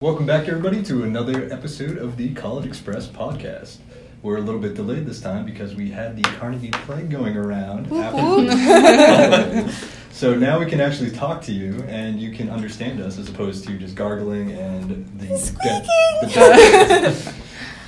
Welcome back, everybody, to another episode of the CollegeXpress podcast. We're a little bit delayed this time because we had the Carnegie Plague going around. so now we can actually talk to you and you can understand us as opposed to just gargling and the the dead-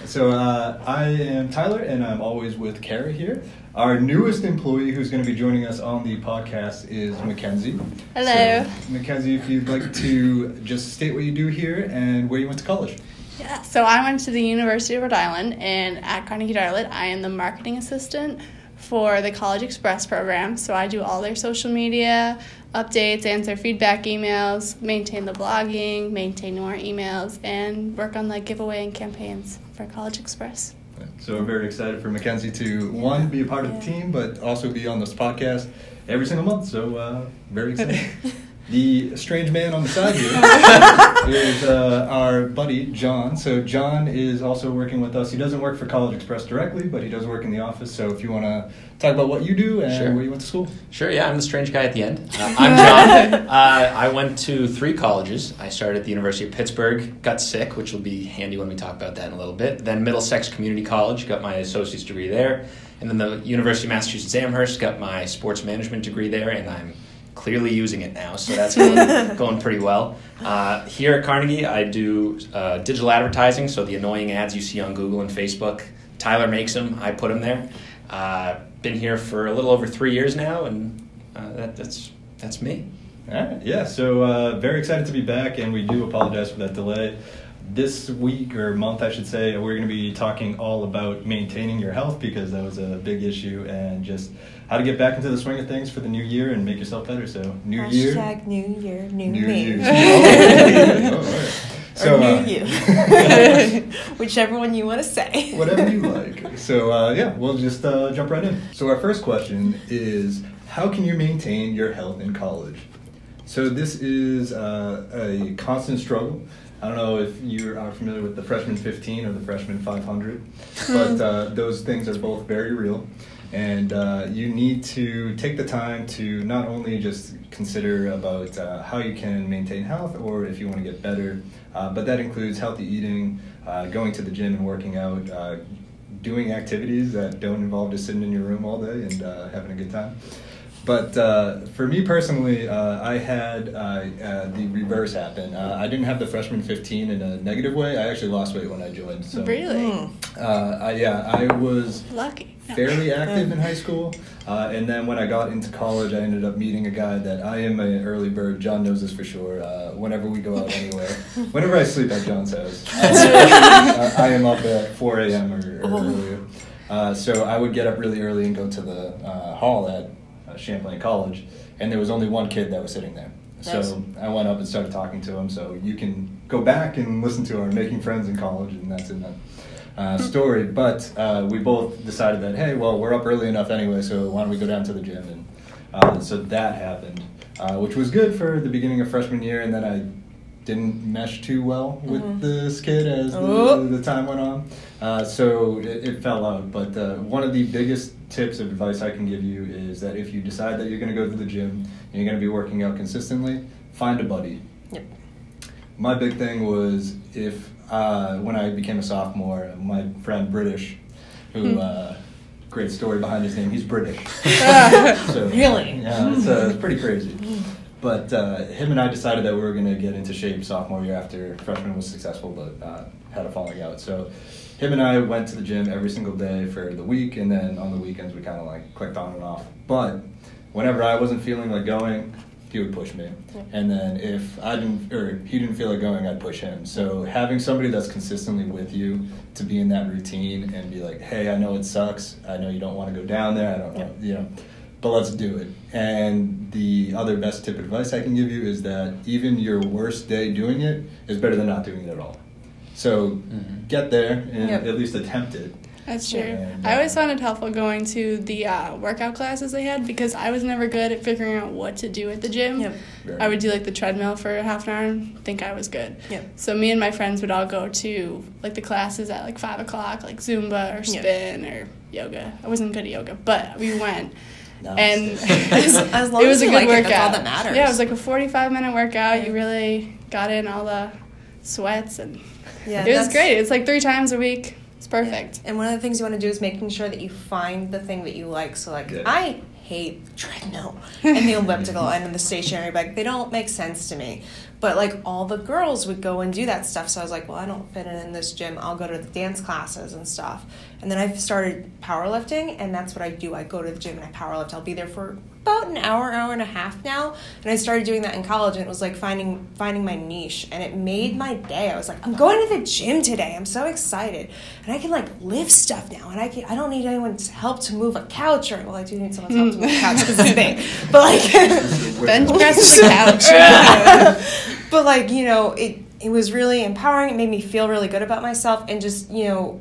So uh, I am Tyler, and I'm always with Kara here. Our newest employee, who's going to be joining us on the podcast, is Mackenzie. Hello. So, Mackenzie, if you'd like to just state what you do here and where you went to college. Yeah, so I went to the University of Rhode Island, and at Carnegie Dartmouth, I am the marketing assistant for the CollegeXpress program. So I do all their social media updates, answer feedback emails, maintain the blogging, maintain more emails, and work on the giveaway and campaigns for CollegeXpress. So we're very excited for Mackenzie to one be a part of the team, but also be on this podcast every single month. So uh, very excited. the strange man on the side here is uh, our buddy John. So John is also working with us. He doesn't work for CollegeXpress directly, but he does work in the office. So if you want to talk about what you do and Sure. where you went to school. Sure, yeah, I'm the strange guy at the end. Uh, I'm John. uh, I went to three colleges. I started at the University of Pittsburgh, got sick, which will be handy when we talk about that in a little bit. Then Middlesex Community College, got my associate's degree there. And then the University of Massachusetts Amherst, got my sports management degree there, and I'm clearly using it now, so that's going, going pretty well. Uh, here at Carnegie, I do uh, digital advertising, so the annoying ads you see on Google and Facebook. Tyler makes them, I put them there. Uh, been here for a little over three years now, and uh, that, that's that's me. All right. Yeah. So uh, very excited to be back, and we do apologize for that delay. This week or month, I should say, we're going to be talking all about maintaining your health because that was a big issue, and just how to get back into the swing of things for the new year and make yourself better. So new year, Hashtag New Year, New, new Me. you. Oh, all right. So, or New uh, You. Whichever one you want to say. whatever you like. So uh, yeah, we'll just uh, jump right in. So our first question is, how can you maintain your health in college? So this is uh, a constant struggle. I don't know if you are familiar with the freshman 15 or the freshman 500, but uh, those things are both very real. And uh, you need to take the time to not only just consider about uh, how you can maintain health or if you want to get better, uh, but that includes healthy eating, uh, going to the gym and working out, uh, doing activities that don't involve just sitting in your room all day and uh, having a good time. But uh, for me personally, uh, I had uh, uh, the reverse happen. Uh, I didn't have the freshman 15 in a negative way. I actually lost weight when I joined. So, really? Mm. Uh, I, yeah, I was Lucky. Fairly active in high school, uh, and then when I got into college, I ended up meeting a guy that I am an early bird. John knows this for sure. Uh, whenever we go out anywhere, whenever I sleep at John's house, uh, I am up at 4 a.m. or, or Oh. earlier. Uh, so I would get up really early and go to the uh, hall at uh, Champlain College, and there was only one kid that was sitting there. Nice. So I went up and started talking to him. So you can go back and listen to our Making Friends in College, and that's in that uh, story. But uh, we both decided that, hey, well, we're up early enough anyway, so why don't we go down to the gym? And uh, so that happened, uh, which was good for the beginning of freshman year, and then I didn't mesh too well with Mhm. this kid as the, Oh. the time went on. Uh, so it, it fell out. But uh, one of the biggest tips of advice I can give you is that if you decide that you're going to go to the gym and you're going to be working out consistently, find a buddy. Yep. My big thing was if uh, when I became a sophomore, my friend British, who Hmm. uh, great story behind his name, he's British. So, Really? Yeah, it's, uh, it's pretty crazy. But uh, him and I decided that we were going to get into shape sophomore year after freshman was successful, but uh, had a falling out. So him and I went to the gym every single day for the week, and then on the weekends we kind of like clicked on and off. But whenever I wasn't feeling like going, he would push me, and then if I didn't or he didn't feel like going, I'd push him. So having somebody that's consistently with you to be in that routine and be like, hey, I know it sucks. I know you don't want to go down there. I don't know, you know but let's do it. And the other best tip advice I can give you is that even your worst day doing it is better than not doing it at all. So Mhm. get there and Yep. at least attempt it. That's true. And, I always uh, found it helpful going to the uh, workout classes they had because I was never good at figuring out what to do at the gym. Yep. Very- I would do like the treadmill for half an hour and think I was good. Yep. So me and my friends would all go to like the classes at like five o'clock, like Zumba or Yep. spin or yoga. I wasn't good at yoga, but we went. No, And As- as long it was as a good like it, workout. that's all that matters. Yeah, it was like a 45 minute workout. Yeah. You really got in all the sweats and Yeah, it was that's- great. It's like three times a week. It's perfect. And one of the things you want to do is making sure that you find the thing that you like. So, like, Yeah. I hate the treadmill and the elliptical and the stationary bike. They don't make sense to me. But, like, all the girls would go and do that stuff. So I was like, well, I don't fit in in this gym. I'll go to the dance classes and stuff. And then I've started powerlifting, and that's what I do. I go to the gym and I powerlift. I'll be there for about an hour, hour and a half now. And I started doing that in college, and it was like finding finding my niche, and it made my day. I was like, I'm going to the gym today. I'm so excited, and I can like lift stuff now, and I can. I don't need anyone's help to move a couch, or well, I do need someone's help to move a couch because it's big, but like. Bench press the couch. but like you know it it was really empowering it made me feel really good about myself and just you know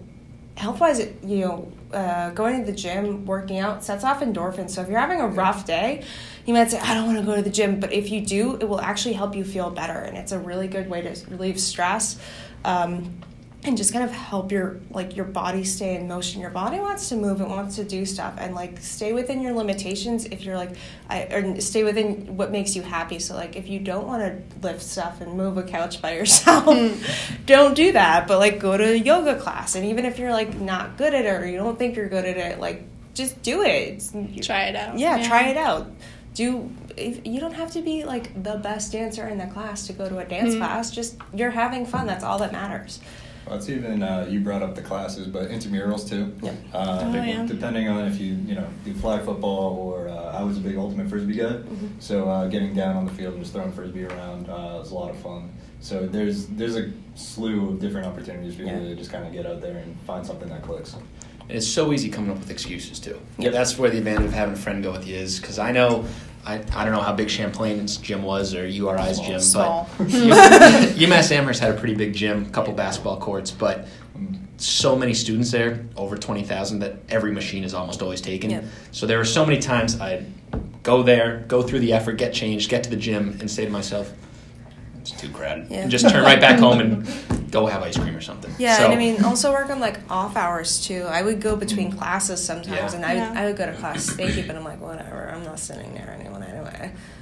health wise it you know uh, going to the gym working out sets off endorphins. So if you're having a rough day you might say i don't want to go to the gym. But if you do it will actually help you feel better and it's a really good way to relieve stress. Um, and just kind of help your like your body stay in motion your body wants to move it wants to do stuff and like stay within your limitations if you're like I, or stay within what makes you happy so like if you don't want to lift stuff and move a couch by yourself don't do that but like go to a yoga class and even if you're like not good at it or you don't think you're good at it like just do it Try it out. yeah, try it out. Do if you don't have to be like the best dancer in the class to go to a dance Mhm. class. Just you're having fun. That's all that matters. Well, it's even uh, you brought up the classes, but intramurals too. Yep. Uh, Oh, yeah. Depending on if you you know do flag football or uh, I was a big ultimate frisbee guy, so uh, getting down on the field and just throwing frisbee around uh, was a lot of fun. So there's there's a slew of different opportunities for you Yeah. to just kind of get out there and find something that clicks. And it's so easy coming up with excuses too. Yep. That's where the advantage of having a friend go with you is because I know I, I don't know how big Champlain's gym was or URI's gym, Small. but UMass Amherst had a pretty big gym, a couple basketball courts, but Mm. so many students there, over twenty thousand, that every machine is almost always taken. Yep. So there were so many times I'd go there, go through the effort, get changed, get to the gym, and say to myself, "It's too crowded," Yeah. and just turn right back home and go have ice cream or something. Yeah, So- and I mean also work on like off hours too. I would go between classes sometimes, Yeah. and I would, Yeah. I would go to class sneaky, but I'm like whatever. I'm not sitting there anyone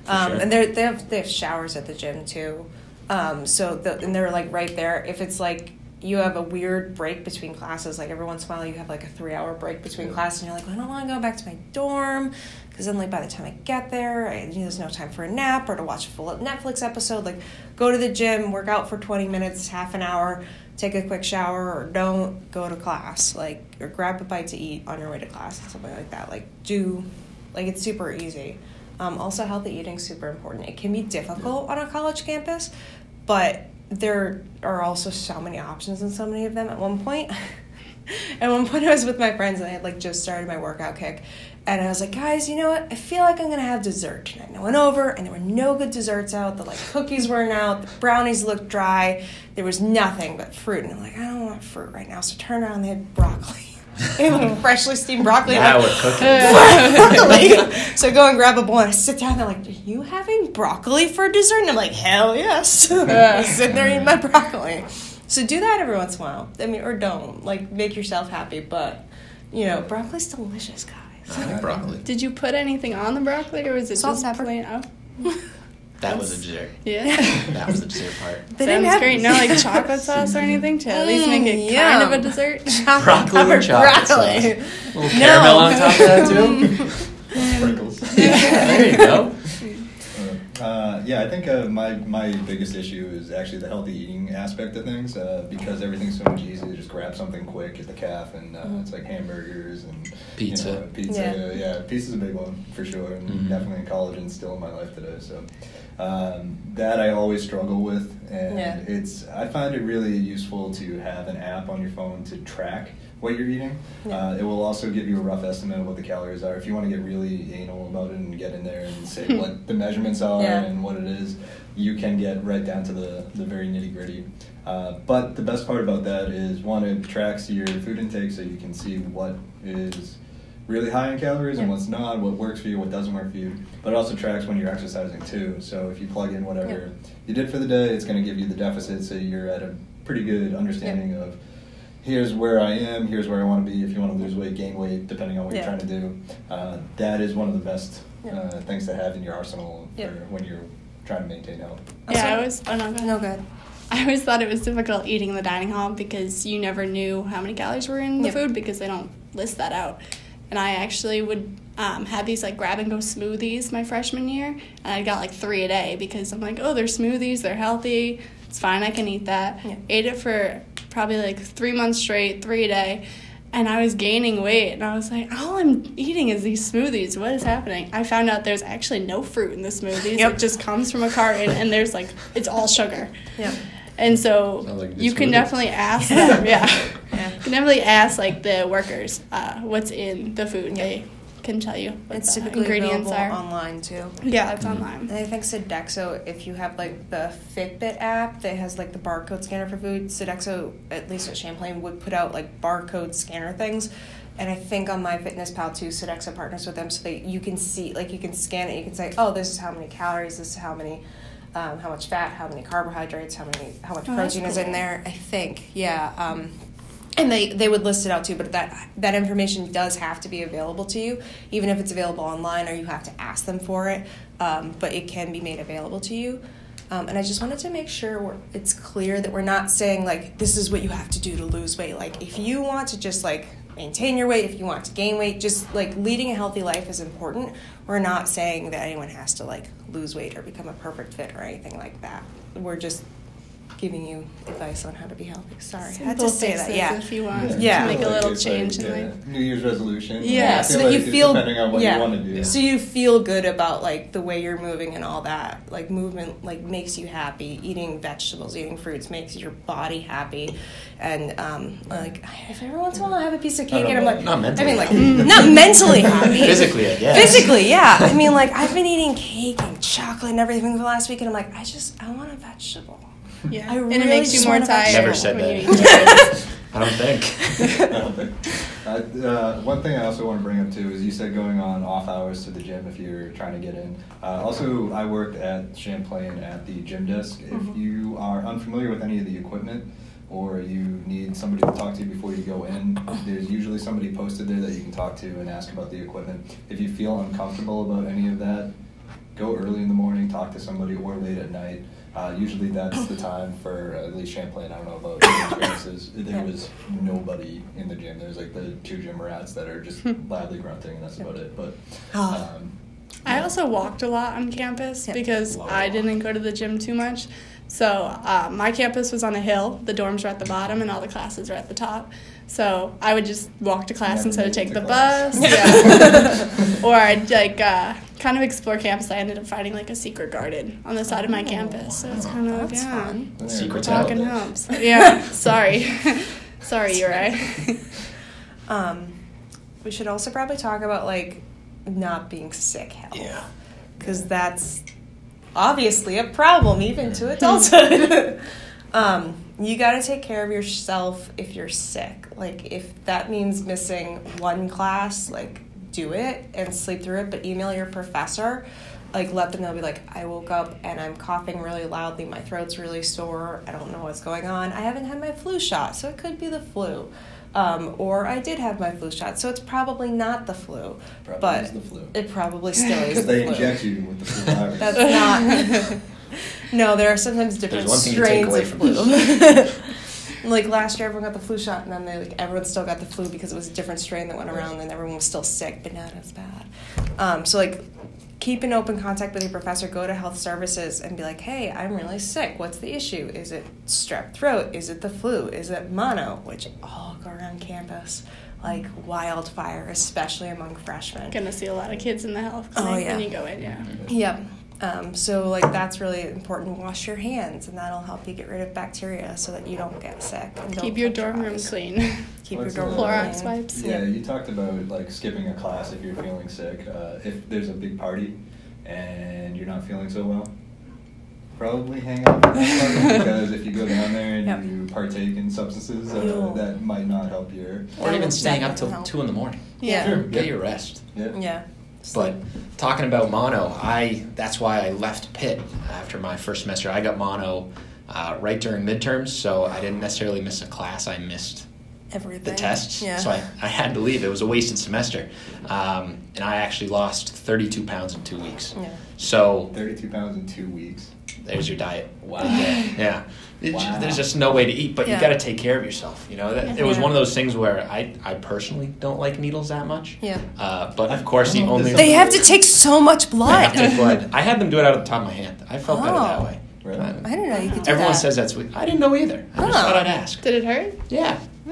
Um, sure. And they they have they have showers at the gym too, um, so the, and they're like right there. If it's like you have a weird break between classes, like every once in a while you have like a three hour break between Yeah. classes, and you're like, well, I don't want to go back to my dorm because then like by the time I get there, I, there's no time for a nap or to watch a full Netflix episode. Like go to the gym, work out for 20 minutes, half an hour, take a quick shower, or don't go to class. Like or grab a bite to eat on your way to class and something like that. Like do like it's super easy. Um, also, healthy eating is super important. It can be difficult on a college campus, but there are also so many options and so many of them. At one point, at one point, I was with my friends and I had like just started my workout kick, and I was like, guys, you know what? I feel like I'm gonna have dessert tonight. And I went over, and there were no good desserts out. The like cookies weren't out. The brownies looked dry. There was nothing but fruit, and I'm like, I don't want fruit right now. So turn around, they had broccoli. They freshly steamed broccoli. now I'm we're cooking. broccoli. so I go and grab a bowl and I sit down. They're like, "Are you having broccoli for dessert?" And I'm like, "Hell yes!" I sit there eating my broccoli. So do that every once in a while. I mean, or don't like make yourself happy, but you know, broccoli's delicious, guys. I like broccoli. Did you put anything on the broccoli or was it Salt just and pepper. plain? Oh, That was a dessert. yeah. That was the dessert part. They didn't have- great. No, like chocolate sauce or anything to at least make it Mm, kind of a yum. dessert. Broccoli with chocolate broccoli. sauce. little caramel on top of that too. Sprinkles. there you go. Uh, yeah, I think uh, my my biggest issue is actually the healthy eating aspect of things uh, because everything's so much easier to just grab something quick at the calf and uh, it's like hamburgers and you Pizza. know, pizza, Yeah. yeah. pizza's a big one for sure, and Mhm. definitely in college and still in my life today. So um, that I always struggle with, and Yeah. it's I find it really useful to have an app on your phone to track what you're eating. Yeah. Uh, it will also give you a rough estimate of what the calories are. If you want to get really anal about it and get in there and say what the measurements are Yeah. and what it is, you can get right down to the, the very nitty gritty. Uh, but the best part about that is one, it tracks your food intake so you can see what is really high in calories and what's not, what works for you, what doesn't work for you. But it also tracks when you're exercising too. So if you plug in whatever Yeah. you did for the day, it's going to give you the deficit so you're at a pretty good understanding of here's where I am, here's where I want to be. If you want to lose weight, gain weight, depending on what Yeah. you're trying to do, uh, that is one of the best Yeah. uh, things to have in your arsenal Yeah. for when you're trying to maintain health. Yeah, I Also- was. Oh no, go. No good. I always thought it was difficult eating in the dining hall because you never knew how many calories were in the Yeah. food because they don't list that out. And I actually would um, have these like grab and go smoothies my freshman year, and I got like three a day because I'm like, oh, they're smoothies, they're healthy, it's fine, I can eat that. Yeah. Ate it for probably like three months straight, three a day. And I was gaining weight, and I was like, all I'm eating is these smoothies. What is happening? I found out there's actually no fruit in the smoothies. Yep. It just comes from a carton, and there's like, it's all sugar. Yeah. And so like you can smoothie. definitely ask them, yeah. Yeah. You can definitely ask like the workers uh, what's in the food. They can tell you what It's the typically ingredients available are. online too. Yeah, it's Mhm. online. And I think Sodexo, if you have like the Fitbit app that has like the barcode scanner for food, Sodexo, at least at Champlain, would put out like barcode scanner things. And I think on MyFitnessPal too, Sodexo partners with them so that you can see, like you can scan it, you can say, oh, this is how many calories, this is how many, um, how much fat, how many carbohydrates, how many, how much Oh, protein is in there. I think, yeah. Um, and they, they would list it out too, but that that information does have to be available to you, even if it's available online or you have to ask them for it. Um, but it can be made available to you. Um, and I just wanted to make sure it's clear that we're not saying like this is what you have to do to lose weight. Like if you want to just like maintain your weight, if you want to gain weight, just like leading a healthy life is important. We're not saying that anyone has to like lose weight or become a perfect fit or anything like that. We're just giving you advice on how to be healthy. Sorry, I had to say that. Yeah. If you want Yeah. to make a little it's change like, in yeah, life. New Year's resolution. Yeah, I so that like you feel depending on what yeah. you want to do. So you feel good about like the way you're moving and all that. Like movement like makes you happy. Eating vegetables, eating fruits makes your body happy. And um, like if every once in a while I have a piece of cake and I'm like Not mentally I mean like not mentally happy. Physically, I guess. Physically, yeah. I mean like I've been eating cake and chocolate and everything for the last week and I'm like, I just I want a vegetable. Yeah, I and really it makes you more wanna tired. Never said that. you eat chicken. I don't think. I don't think. Uh, uh, one thing I also want to bring up too is you said going on off hours to the gym if you're trying to get in. Uh, also, I worked at Champlain at the gym desk. If Mhm. you are unfamiliar with any of the equipment or you need somebody to talk to you before you go in, there's usually somebody posted there that you can talk to and ask about the equipment. If you feel uncomfortable about any of that, go early in the morning, talk to somebody, or late at night. Uh, usually that's the time for uh, at least Champlain. I don't know about your experiences. There was nobody in the gym. There's like the two gym rats that are just loudly grunting, and that's about it. But Oh. um, I yeah. also walked a lot on campus Yep. because I didn't go to the gym too much. So uh, my campus was on a hill. The dorms were at the bottom, and all the classes were at the top. So I would just walk to class Never instead of take the class. bus. Yeah. or I'd like uh, kind of explore campus. I ended up finding like a secret garden on the side of my Oh, campus. So it's kind of That's yeah. fun. Yeah, Secrets go out. Talking there. helps. Yeah. Sorry. Sorry, you're right. Um, we should also probably talk about like not being sick health. Yeah. Because that's obviously a problem even to adulthood. um, you got to take care of yourself if you're sick. Like if that means missing one class, like do it and sleep through it, but email your professor. Like let them know be like I woke up and I'm coughing really loudly, my throat's really sore, I don't know what's going on. I haven't had my flu shot, so it could be the flu. Um, or I did have my flu shot, so it's probably not the flu. Probably but is the flu. it probably still is Because the they flu. inject you with the flu virus. That's not. no, there are sometimes different one thing to take strains of flu. Like last year, everyone got the flu shot, and then they, like everyone still got the flu because it was a different strain that went around, and everyone was still sick, but not as bad. Um, so like. Keep in open contact with your professor. Go to health services and be like, "Hey, I'm really sick. What's the issue? Is it strep throat? Is it the flu? Is it mono?" Which all go around campus like wildfire, especially among freshmen. Gonna see a lot of kids in the health Oh, clinic yeah. when you go in. Yeah. Yep. Um, so like that's really important. Wash your hands, and that'll help you get rid of bacteria so that you don't get sick. And don't Keep your touch dorm room clean. Keep What's your dorm the- room Clorox clean. wipes. Yeah, you talked about like skipping a class if you're feeling sick. Uh, if there's a big party and you're not feeling so well, probably hang out at that party because if you go down there and Yep. you partake in substances, uh, You'll- that might not help your. Or even staying up till two in the morning. Yeah. Sure. Get your rest. Yeah. Yeah. But talking about mono, I that's why I left Pitt after my first semester. I got mono uh, right during midterms, so I didn't necessarily miss a class. I missed Everything. the tests. Yeah. So I, I had to leave. It was a wasted semester. Um, and I actually lost 32 pounds in two weeks. Yeah. So 32 pounds in two weeks. there's your diet. Wow. Yeah. yeah. It's Wow. There's just no way to eat, but Yeah. you got to take care of yourself. You know, that, it was one of those things where I, I personally don't like needles that much. Yeah. Uh, but of course, the don't know if only They have to take so much They blood. have to blood. I had them do it out of the top of my hand. I felt better that Oh. way. Really? I didn't know you could do Everyone that. says that's sweet. I didn't know either. I just Oh. thought I'd ask. Did it hurt? Yeah.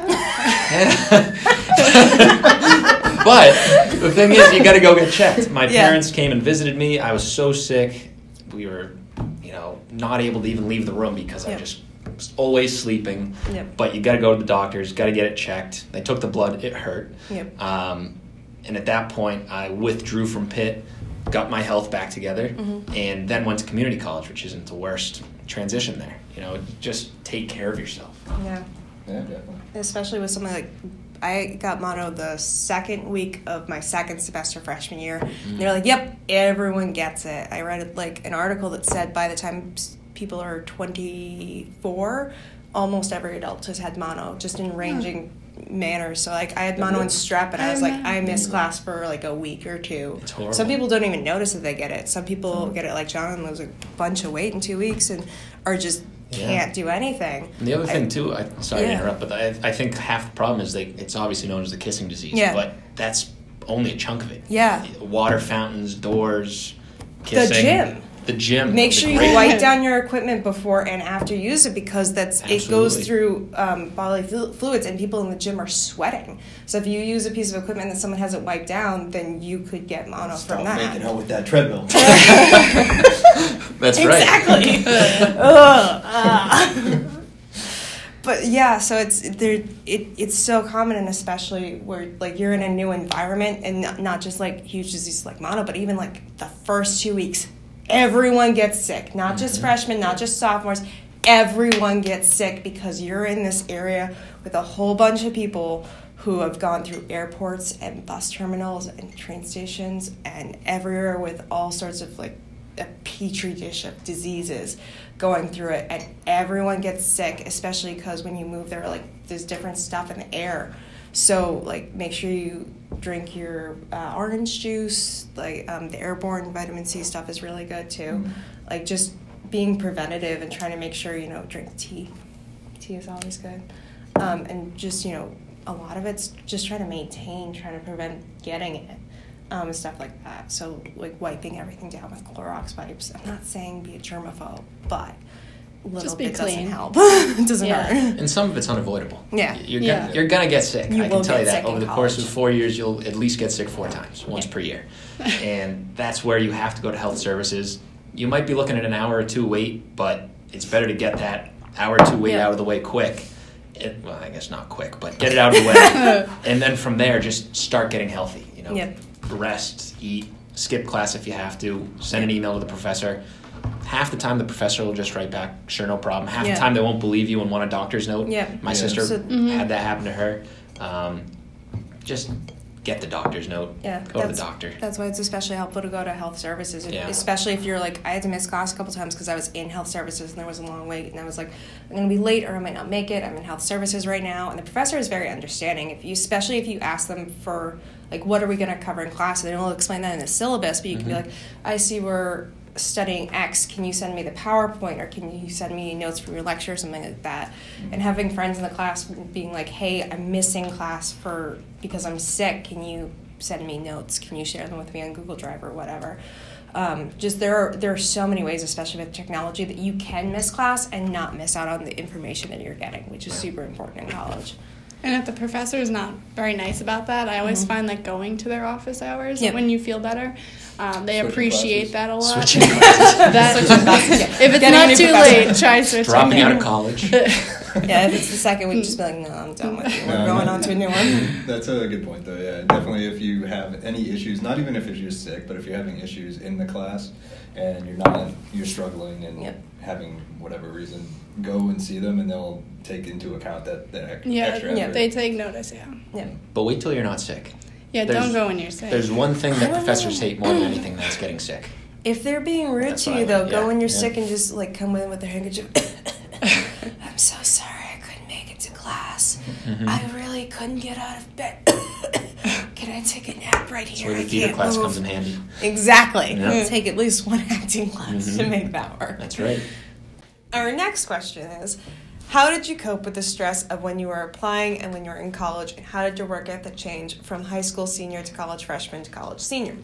but the thing is, you got to go get checked. My Yeah. parents came and visited me. I was so sick. We were, you know, not able to even leave the room because I Yep. just was always sleeping. Yep. But you got to go to the doctors. Got to get it checked. They took the blood. It hurt. Yep. Um, and at that point, I withdrew from Pitt, got my health back together, Mm-hmm. and then went to community college, which isn't the worst transition there. You know, just take care of yourself. Yeah. Yeah, definitely. especially with something like I got mono the second week of my second semester freshman year. And they're like, "Yep, everyone gets it." I read like an article that said by the time people are 24, almost every adult has had mono, just in ranging manners. So like I had mono and strep, and I was like, I missed class for like a week or two. It's horrible. Some people don't even notice that they get it. Some people get it like John and lose a bunch of weight in two weeks, and are just Yeah. can't do anything. And the other thing too, I, sorry to interrupt, but I, I think half the problem is they, it's obviously known as the kissing disease, Yeah. but that's only a chunk of it. Yeah. Water fountains, doors, kissing. The gym. The gym. Make the sure you wipe down your equipment before and after you use it because that's it goes through um, bodily flu- fluids and people in the gym are sweating. So if you use a piece of equipment that someone hasn't wiped down, then you could get mono Stop from that. making out with that treadmill. That's right. Exactly. Ugh. Ah. but yeah, so it's there. It, it's so common, and especially where like you're in a new environment, and not, not just like huge diseases like mono, but even like the first two weeks, everyone gets sick. Not just mm-hmm. freshmen, not just sophomores. Everyone gets sick because you're in this area with a whole bunch of people who have gone through airports and bus terminals and train stations and everywhere with all sorts of like a petri dish of diseases going through it and everyone gets sick especially because when you move there like there's different stuff in the air so like make sure you drink your uh, orange juice like um, the airborne vitamin c stuff is really good too. Like just being preventative and trying to make sure you know drink tea. Tea is always good. Um, and just you know a lot of it's just trying to maintain trying to prevent getting it um, and stuff like that. So like wiping everything down with Clorox wipes. I'm not saying be a germaphobe but little Just be bit doesn't clean. help it doesn't Yeah. hurt And some of it's unavoidable. Yeah. You're, Gonna, you're gonna get sick. You I will can tell get you that. sick in Over the course of college. four years, you'll at least get sick four times, once Yeah. per year. and that's where you have to go to health services. You might be looking at an hour or two wait, but it's better to get that hour or two wait Yeah. out of the way quick. It, well, I guess not quick, but get it out of the way. and then from there, just start getting healthy. You know, Yep. rest, eat, skip class if you have to, send an email to the professor. Half the time, the professor will just write back, sure, no problem. Half Yeah. the time, they won't believe you and want a doctor's note. Yeah. My Yeah. sister So- had that happen to her. Um, just get the doctor's note. Yeah, Go to the doctor. That's why it's especially helpful to go to health services, Yeah. especially if you're like I had to miss class a couple times because I was in health services and there was a long wait, and I was like, I'm gonna be late or I might not make it. I'm in health services right now, and the professor is very understanding. If you, especially if you ask them for like, what are we gonna cover in class, and they'll explain that in the syllabus, but you can be Mhm. like, I see we're studying X. Can you send me the PowerPoint or can you send me notes from your lecture or something like that? And having friends in the class being like, hey, I'm missing class for because I'm sick. Can you send me notes? Can you share them with me on Google Drive or whatever? Um, just there are there are so many ways, especially with technology, that you can miss class and not miss out on the information that you're getting, which is super important in college. And if the professor is not very nice about that, I always find like going to their office hours Mm-hmm. Yep. when you feel better, um, they Switching appreciate classes. that a lot. Switching classes. That- Switching classes, yeah. if it's Getting not too professor. late, try switching. Dropping out of college. yeah, if it's the second week, just be like, no, I'm done with you. We're No, going no. on to a new one. That's a good point, though. Yeah, definitely. If you have any issues, not even if you're just sick, but if you're having issues in the class and you're not, you're struggling and Yep. having whatever reason, go and see them, and they'll take into account that that ex- Yeah, extra yeah, they take notice. Yeah, Yeah. But wait till you're not sick. yeah. There's- don't go when you're sick. There's one thing that professors know. hate more than anything that's getting sick. If they're being rude That's to you, though, meant, go when you're yeah. sick and just like come in with a handkerchief. I'm so sorry I couldn't make it to class. I really couldn't get out of bed. Can I take a nap right That's here? where I the theater class move." comes in handy. Exactly. Yeah. It'll take at least one acting class to Mhm. make that work. That's right. Our next question is How did you cope with the stress of when you were applying and when you were in college? And how did your work ethic change from high school senior to college freshman to college senior?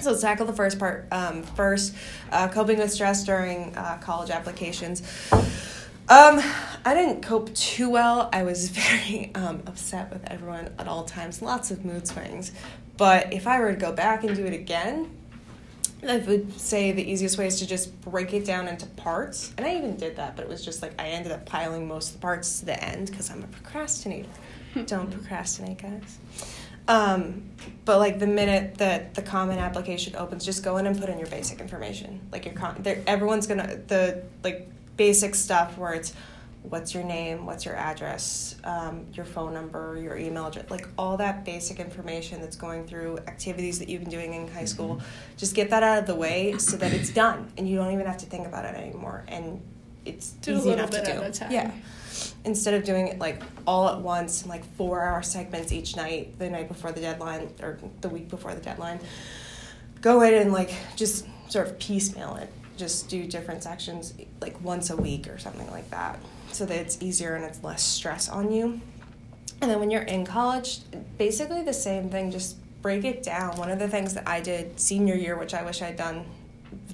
So let's tackle the first part um, first. Uh, coping with stress during uh, college applications. Um, I didn't cope too well. I was very um, upset with everyone at all times. Lots of mood swings. But if I were to go back and do it again, I would say the easiest way is to just break it down into parts. And I even did that, but it was just like I ended up piling most of the parts to the end because I'm a procrastinator. Don't procrastinate, guys. Um, but like the minute that the common application opens, just go in and put in your basic information. Like your con, everyone's gonna the like basic stuff where it's what's your name, what's your address, um, your phone number, your email address, like all that basic information that's going through activities that you've been doing in high school. Just get that out of the way so that it's done and you don't even have to think about it anymore. And it's Do easy little enough bit to do. at a time. Yeah instead of doing it like all at once in like four hour segments each night the night before the deadline or the week before the deadline go in and like just sort of piecemeal it just do different sections like once a week or something like that so that it's easier and it's less stress on you and then when you're in college basically the same thing just break it down one of the things that i did senior year which i wish i'd done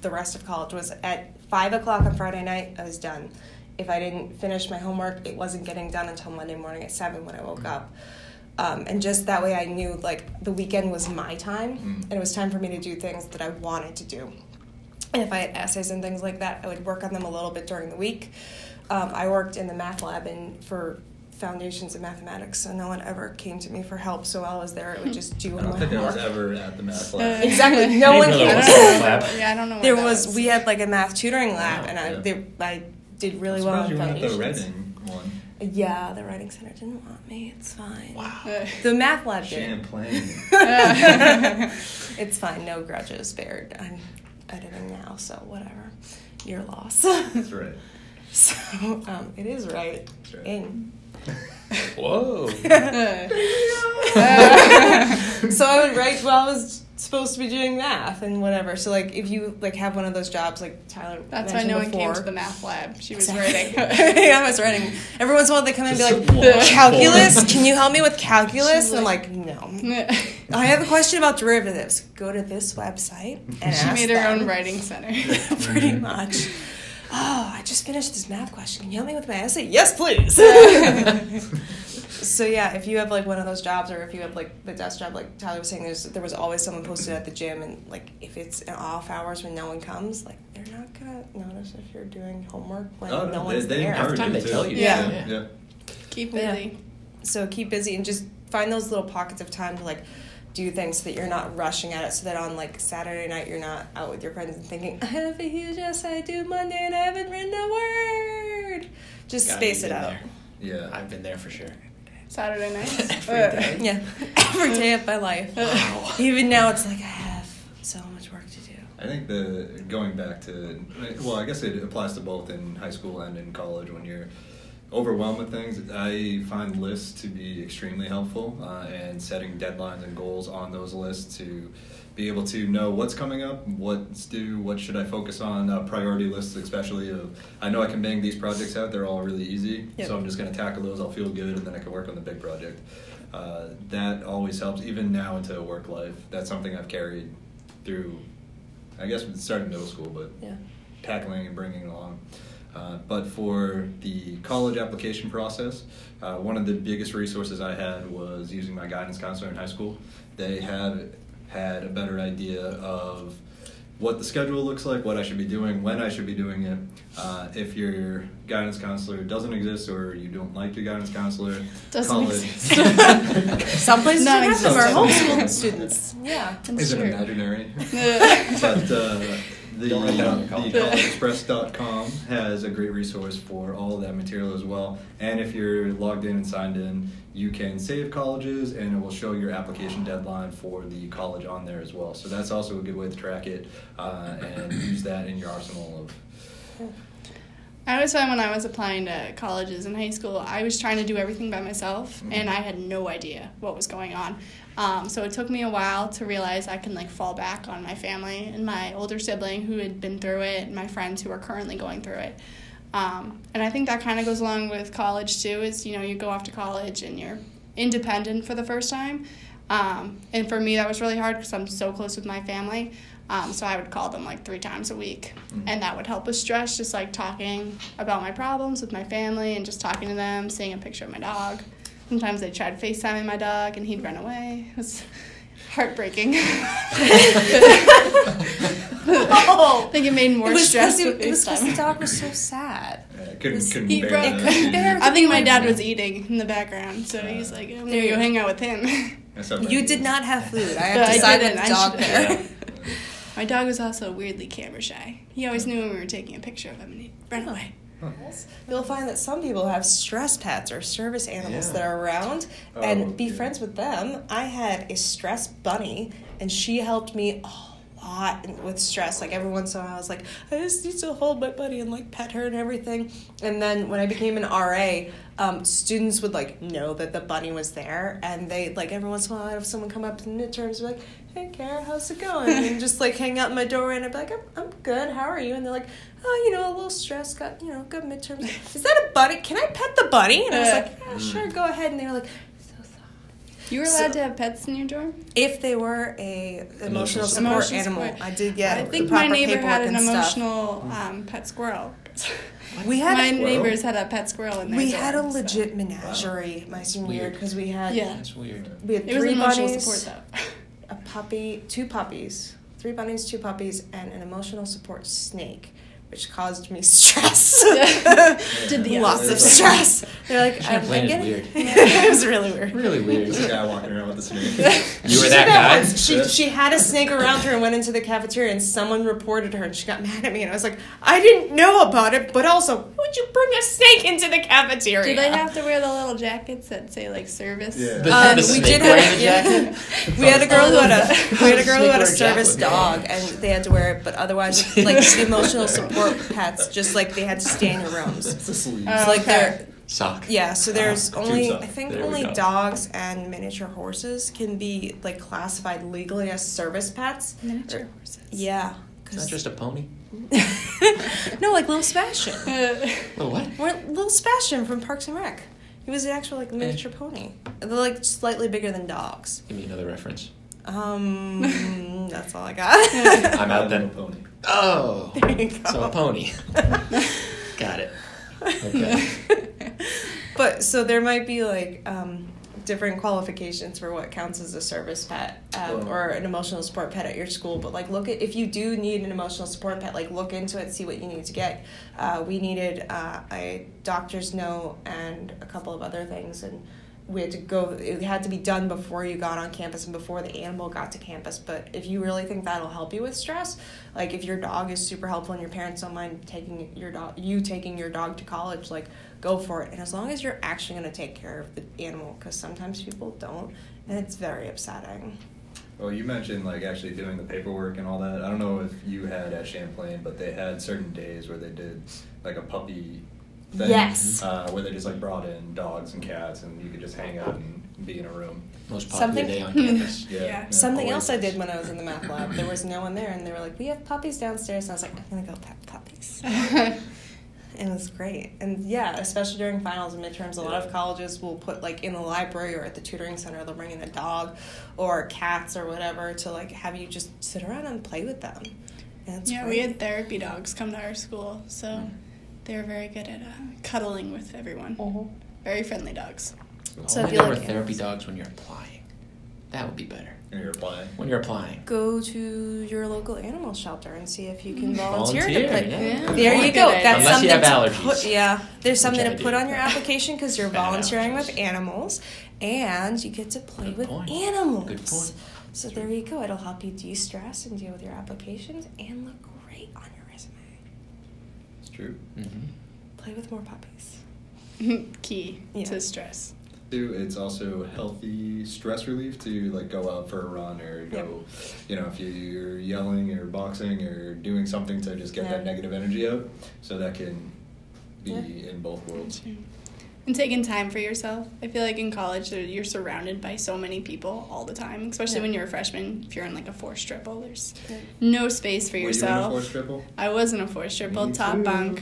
the rest of college was at five o'clock on friday night i was done if I didn't finish my homework, it wasn't getting done until Monday morning at seven when I woke up. Um, and just that way, I knew like the weekend was my time, Mm. and it was time for me to do things that I wanted to do. And if I had essays and things like that, I would work on them a little bit during the week. Um, I worked in the math lab and for foundations of mathematics, so no one ever came to me for help. So while I was there, I would just do I don't my think I was ever at the math lab. Exactly, no one came. there was a lab. Yeah, I don't know. There that was we had like a math tutoring lab, Wow, and I yeah. they, I did really I'm well surprised in you weren't at the foundations. Reading one. Yeah, the writing center didn't want me. It's fine. Wow. The math lab did. Champlain. it's fine. No grudges spared. I'm editing now, so whatever. Your loss. That's right. so um, it is right. Right. In. Whoa. so I would write while I was supposed to be doing math and whatever. So like if you like have one of those jobs like Tyler That's why mentioned no one came to the math lab. She was Exactly. writing. yeah, I was writing. Every once in a while they come in and be like, calculus? Can you help me with calculus? She's And I'm like- like, no. I have a question about derivatives. Go to this website and she ask made her them. own writing center. Pretty much. Oh, I just finished this math question. Can you help me with my essay? Yes, please. so yeah, if you have like one of those jobs, or if you have like the desk job, like Tyler was saying, there's there was always someone posted at the gym, and like if it's in off hours when no one comes, like they're not gonna notice if you're doing homework when Oh, no, no, they, one's they there. encourage time they tell you. Yeah. yeah. yeah. Keep Yeah. busy. So keep busy and just find those little pockets of time to like do things so that you're not rushing at it. So that on like Saturday night you're not out with your friends and thinking, I have a huge essay due Monday and I haven't written a word. Just Gotta space it out. there. Yeah. I've been there for sure. Saturday nights. Every day. Yeah, every day of my life. Wow. Even now, it's like I have so much work to do. I think the going back to well, I guess it applies to both in high school and in college when you're overwhelmed with things. I find lists to be extremely helpful uh, and setting deadlines and goals on those lists to be able to know what's coming up, what's due, what should I focus on. Uh, priority lists, especially of I know I can bang these projects out; they're all really easy, Yep. so I'm just going to tackle those. I'll feel good, and then I can work on the big project. Uh, that always helps, even now into work life. That's something I've carried through I guess starting middle school, but Yeah. tackling and bringing it along. Uh, but for the college application process, uh, one of the biggest resources I had was using my guidance counselor in high school. They had had a better idea of what the schedule looks like, what I should be doing, when I should be doing it. Uh, if your guidance counselor doesn't exist or you don't like your guidance counselor, Doesn't call it- exist. Some places don't have them, or Non-existent. homeschool students. Yeah. I'm Is sure. it imaginary? But uh, the, Don't write down your college. the collegexpress.com has a great resource for all of that material as well. And if you're logged in and signed in, you can save colleges and it will show your application deadline for the college on there as well. So that's also a good way to track it uh, and use that in your arsenal of I always find when I was applying to colleges in high school, I was trying to do everything by myself, Mhm. and I had no idea what was going on. Um, so it took me a while to realize I can like fall back on my family and my older sibling who had been through it, and my friends who are currently going through it. Um, and I think that kind of goes along with college too. Is you know you go off to college and you're independent for the first time. Um, and for me, that was really hard because I'm so close with my family. Um, so I would call them like three times a week, Mhm. and that would help with stress. Just like talking about my problems with my family and just talking to them, seeing a picture of my dog. Sometimes they tried FaceTiming my dog, and he'd run away. It was heartbreaking. I think it made more it was stress because with it was 'cause the dog was so sad. Yeah, couldn't was- couldn't he bear broke- couldn't bear I think my dad was eating in the background, so he's like, I'm gonna you go go. hang out with him. You did not have food. I But have I to side with didn't. the I dog should've. there. My dog was also weirdly camera shy. He always knew when we were taking a picture of him and he'd run away. You'll find that some people have stress pets or service animals Yeah. that are around Oh, and be yeah. friends with them. I had a stress bunny and she helped me a in- with stress. Like every once in a while I was like, I just need to hold my buddy and like pet her and everything. And then when I became an RA, um, students would like know that the bunny was there and they like every once in a while I'd have someone come up in midterms and be like, Hey Kara, how's it going? And just like hang out in my doorway and I'd be like, I'm, I'm good, how are you? And they're like, Oh, you know, a little stressed, got you know, good midterms. Is that a bunny? Can I pet the bunny? And I was like, Yeah, sure, go ahead. And they were like. You were So- allowed to have pets in your dorm? If they were a emotional Emotional support Emotional animal, support. I did get I the think my neighbor had an emotional um, pet squirrel. We had my squirrel? neighbors had a pet squirrel in their we had a dorm, so- legit menagerie my senior year Weird. because we had Yeah. That's weird. we had It was three emotional bunnies, support though. a puppy, two puppies, three bunnies, two puppies, and an emotional support snake, which caused me stress. Did the Lots of stress. They're like, I'm, Champlain I'm getting. weird. it was really weird. Really weird. There's a guy walking around with a snake. You were She that guy? once. She, she had a snake around her and went into the cafeteria, and someone reported her, and she got mad at me. And I was like, I didn't know about it, but also, would you bring a snake into the cafeteria? Do they have to wear the little jackets that say like service? Yeah. The, Um, the we snake did wearing have- the yeah. jacket? We had a girl who had a we had a girl who had a service dog, and they had to wear it. But otherwise, like the emotional support pets, just like they had to stay in your rooms. It's a sleeve. Oh. So like okay. they're Sock. yeah. So there's Uh, only. I think There only dogs and miniature horses can be like classified legally as service pets. Miniature horses. Yeah. Is that just a pony? no, like little Sebastian. Well, what? Or little Sebastian from Parks and Rec. He was an actual like miniature pony. They're like slightly bigger than dogs. Give me another reference. Um, that's all I got. I'm out then. Little pony. Oh, There you go. so a pony. Got it. Okay. but so there might be like um, different qualifications for what counts as a service pet um, Well- or an emotional support pet at your school. But like, look at if you do need an emotional support pet, like look into it, see what you need to get. Uh, we needed uh, a doctor's note and a couple of other things, and we had to go. It had to be done before you got on campus and before the animal got to campus. But if you really think that'll help you with stress, like if your dog is super helpful and your parents don't mind taking your dog, you taking your dog to college, like go for it. And as long as you're actually going to take care of the animal, because sometimes people don't, and it's very upsetting. Well, you mentioned like actually doing the paperwork and all that. I don't know if you had at Champlain, but they had certain days where they did like a puppy thing. Yes. Uh, where they just like brought in dogs and cats, and you could just hang out and be in a room. Most popular Something- day on campus. Yeah. Yeah. Something else I did when I was in the math lab, there was no one there, and they were like, "We have puppies downstairs," and I was like, "I'm gonna go pet puppies." And it was great. And yeah, especially during finals and midterms, a lot Yeah. of colleges will put like in the library or at the tutoring center, they'll bring in a dog or cats or whatever to like have you just sit around and play with them. And yeah, great. we had therapy dogs come to our school, so they were very good at uh, cuddling with everyone. Mhm. Very friendly dogs. So Only if you there like were therapy animals. dogs when you're applying. That would be better. And you're applying. When you're applying. Go to your local animal shelter and see if you can volunteer, to Volunteer, play. yeah. Yeah. There you go. That's Unless you something have to allergies. put. Yeah, there's something to put on your application because you're Bad volunteering allergies. with animals, and you get to play Good with point. animals. Good point. So there you go. It'll help you de-stress and deal with your applications and look great on your resume. It's true. Mm-hmm. Play with more puppies. Key Yeah. to stress. Too, it's also healthy stress relief to like go out for a run or go, you know, if you're yelling or boxing or doing something to just get Yeah. that negative energy out. So that can be Yeah. in both worlds. And taking time for yourself. I feel like in college you're surrounded by so many people all the time, especially Yeah. when you're a freshman. If you're in like a forced triple, there's Yeah. no space for Were you in a yourself. forced triple? I was in a forced triple, Me top too. bunk.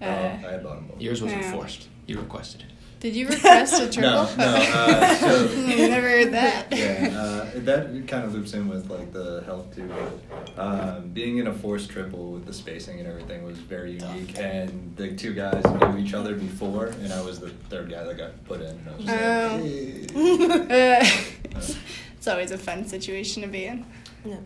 oh, Uh, I had bottom bunk. Yours wasn't Yeah. forced. You requested it. Did you request a triple? No, no. Uh, so Never heard that. yeah, uh, that kind of loops in with like the health too. Um, being in a forced triple with the spacing and everything was very unique, and the two guys knew each other before, and I was the third guy that got put in. And I was just Oh. like, hey. Uh, it's always a fun situation to be in. No.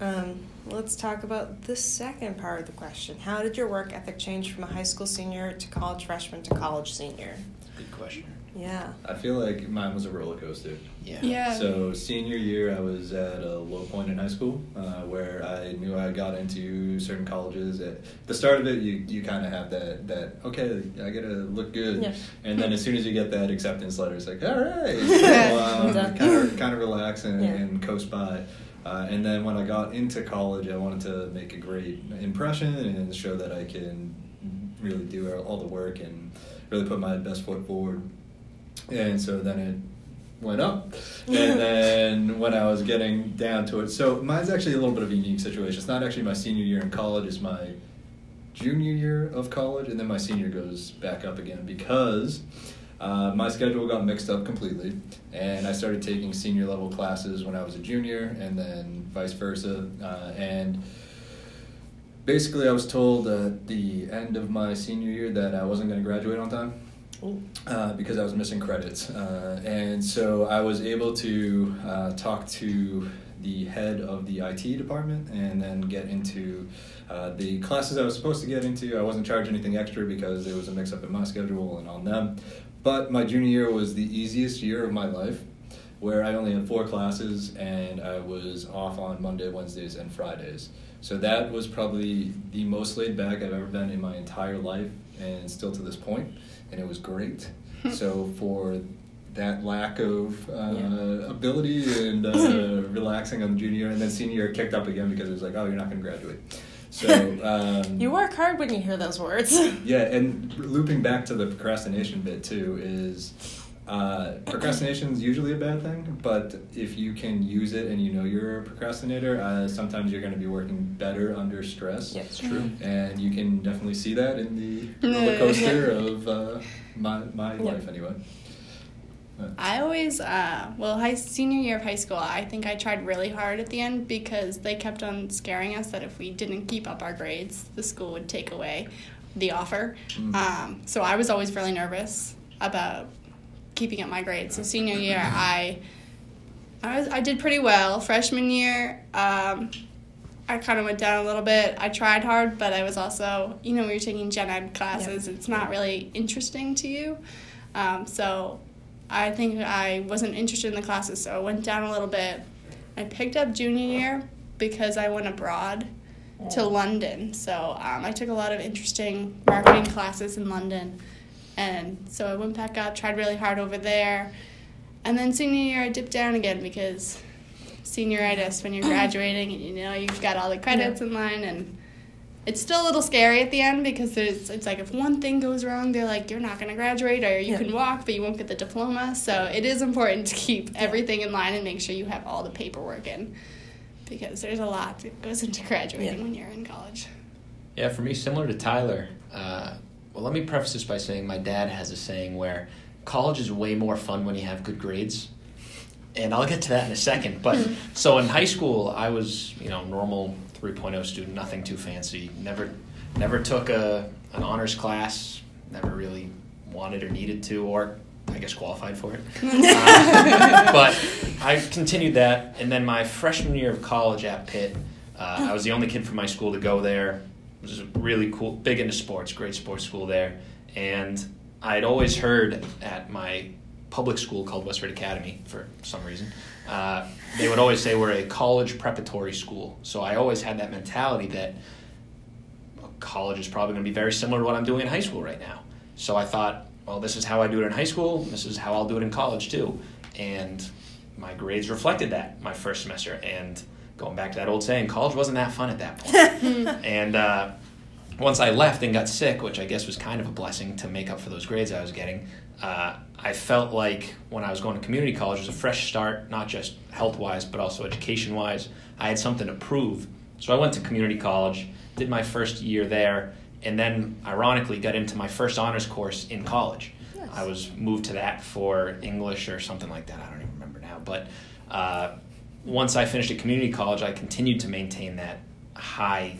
Um, let's talk about the second part of the question. How did your work ethic change from a high school senior to college freshman to college senior? Good question. Yeah. I feel like mine was a roller coaster. Yeah. Yeah. So senior year, I was at a low point in high school uh, where I knew I got into certain colleges. At the start of it, you, you kind of have that that okay, I gotta look good, Yeah. and then as soon as you get that acceptance letter, it's like all right, Done. um, kind of kind of relax and, Yeah. and coast by. Uh, and then when I got into college, I wanted to make a great impression and show that I can really do all the work and really put my best foot forward. And so then it went up. And then when I was getting down to it, so mine's actually a little bit of a unique situation. It's not actually my senior year in college, it's my junior year of college, and then my senior goes back up again because uh, my schedule got mixed up completely. And I started taking senior level classes when I was a junior, and then vice versa. Uh, and basically, I was told at the end of my senior year that I wasn't going to graduate on time uh, because I was missing credits. Uh, and so I was able to uh, talk to the head of the IT department and then get into uh, the classes I was supposed to get into. I wasn't charged anything extra because it was a mix up in my schedule and on them. But my junior year was the easiest year of my life. Where I only had four classes and I was off on Monday, Wednesdays, and Fridays. So that was probably the most laid back I've ever been in my entire life, and still to this point, and it was great. so for that lack of uh, Yeah. ability and uh, relaxing on junior and then senior year kicked up again because it was like, oh, you're not going to graduate. So um, You work hard when you hear those words. yeah, and looping back to the procrastination bit too is uh, procrastination is usually a bad thing, but if you can use it and you know you're a procrastinator, uh, sometimes you're going to be working better under stress. Yeah, it's True. And you can definitely see that in the roller coaster of uh, my my Yeah. life anyway. But- I always, uh, well, high senior year of high school, I think I tried really hard at the end because they kept on scaring us that if we didn't keep up our grades, the school would take away the offer. Mm. Um, so I was always really nervous about keeping up my grades. So senior year, I, I was, I did pretty well. Freshman year, um, I kind of went down a little bit. I tried hard, but I was also, you know, we you're taking gen ed classes, it's not really interesting to you. Um, so I think I wasn't interested in the classes, so I went down a little bit. I picked up junior year because I went abroad to London. So um, I took a lot of interesting marketing classes in London. And so I went back up, tried really hard over there. And then senior year, I dipped down again because senioritis, when you're graduating and you know you've got all the credits in line and it's still a little scary at the end because there's it's like if one thing goes wrong they're like you're not going to graduate or you Yeah. can walk but you won't get the diploma so it is important to keep everything in line and make sure you have all the paperwork in because there's a lot that goes into graduating Yeah. when you're in college Yeah, for me, similar to Tyler. Uh, well, let me preface this by saying my dad has a saying where college is way more fun when you have good grades. And I'll get to that in a second. But so in high school, I was, you know, normal 3.0 student, nothing too fancy. Never, never took a an honors class. Never really wanted or needed to, or I guess qualified for it. Uh, but I continued that, and then my freshman year of college at Pitt, uh, I was the only kid from my school to go there. It was really cool, big into sports, great sports school there, and I'd always heard at my public school called Westford Academy for some reason. Uh, they would always say we're a college preparatory school, so I always had that mentality that well, college is probably going to be very similar to what I'm doing in high school right now. So I thought, well, this is how I do it in high school. This is how I'll do it in college too. And my grades reflected that my first semester. And going back to that old saying, college wasn't that fun at that point. and uh, once I left and got sick, which I guess was kind of a blessing to make up for those grades I was getting, uh, I felt like when I was going to community college, it was a fresh start, not just health wise, but also education wise. I had something to prove. So I went to community college, did my first year there, and then ironically got into my first honors course in college. Nice. I was moved to that for English or something like that. I don't even remember now. But uh, once I finished at community college, I continued to maintain that high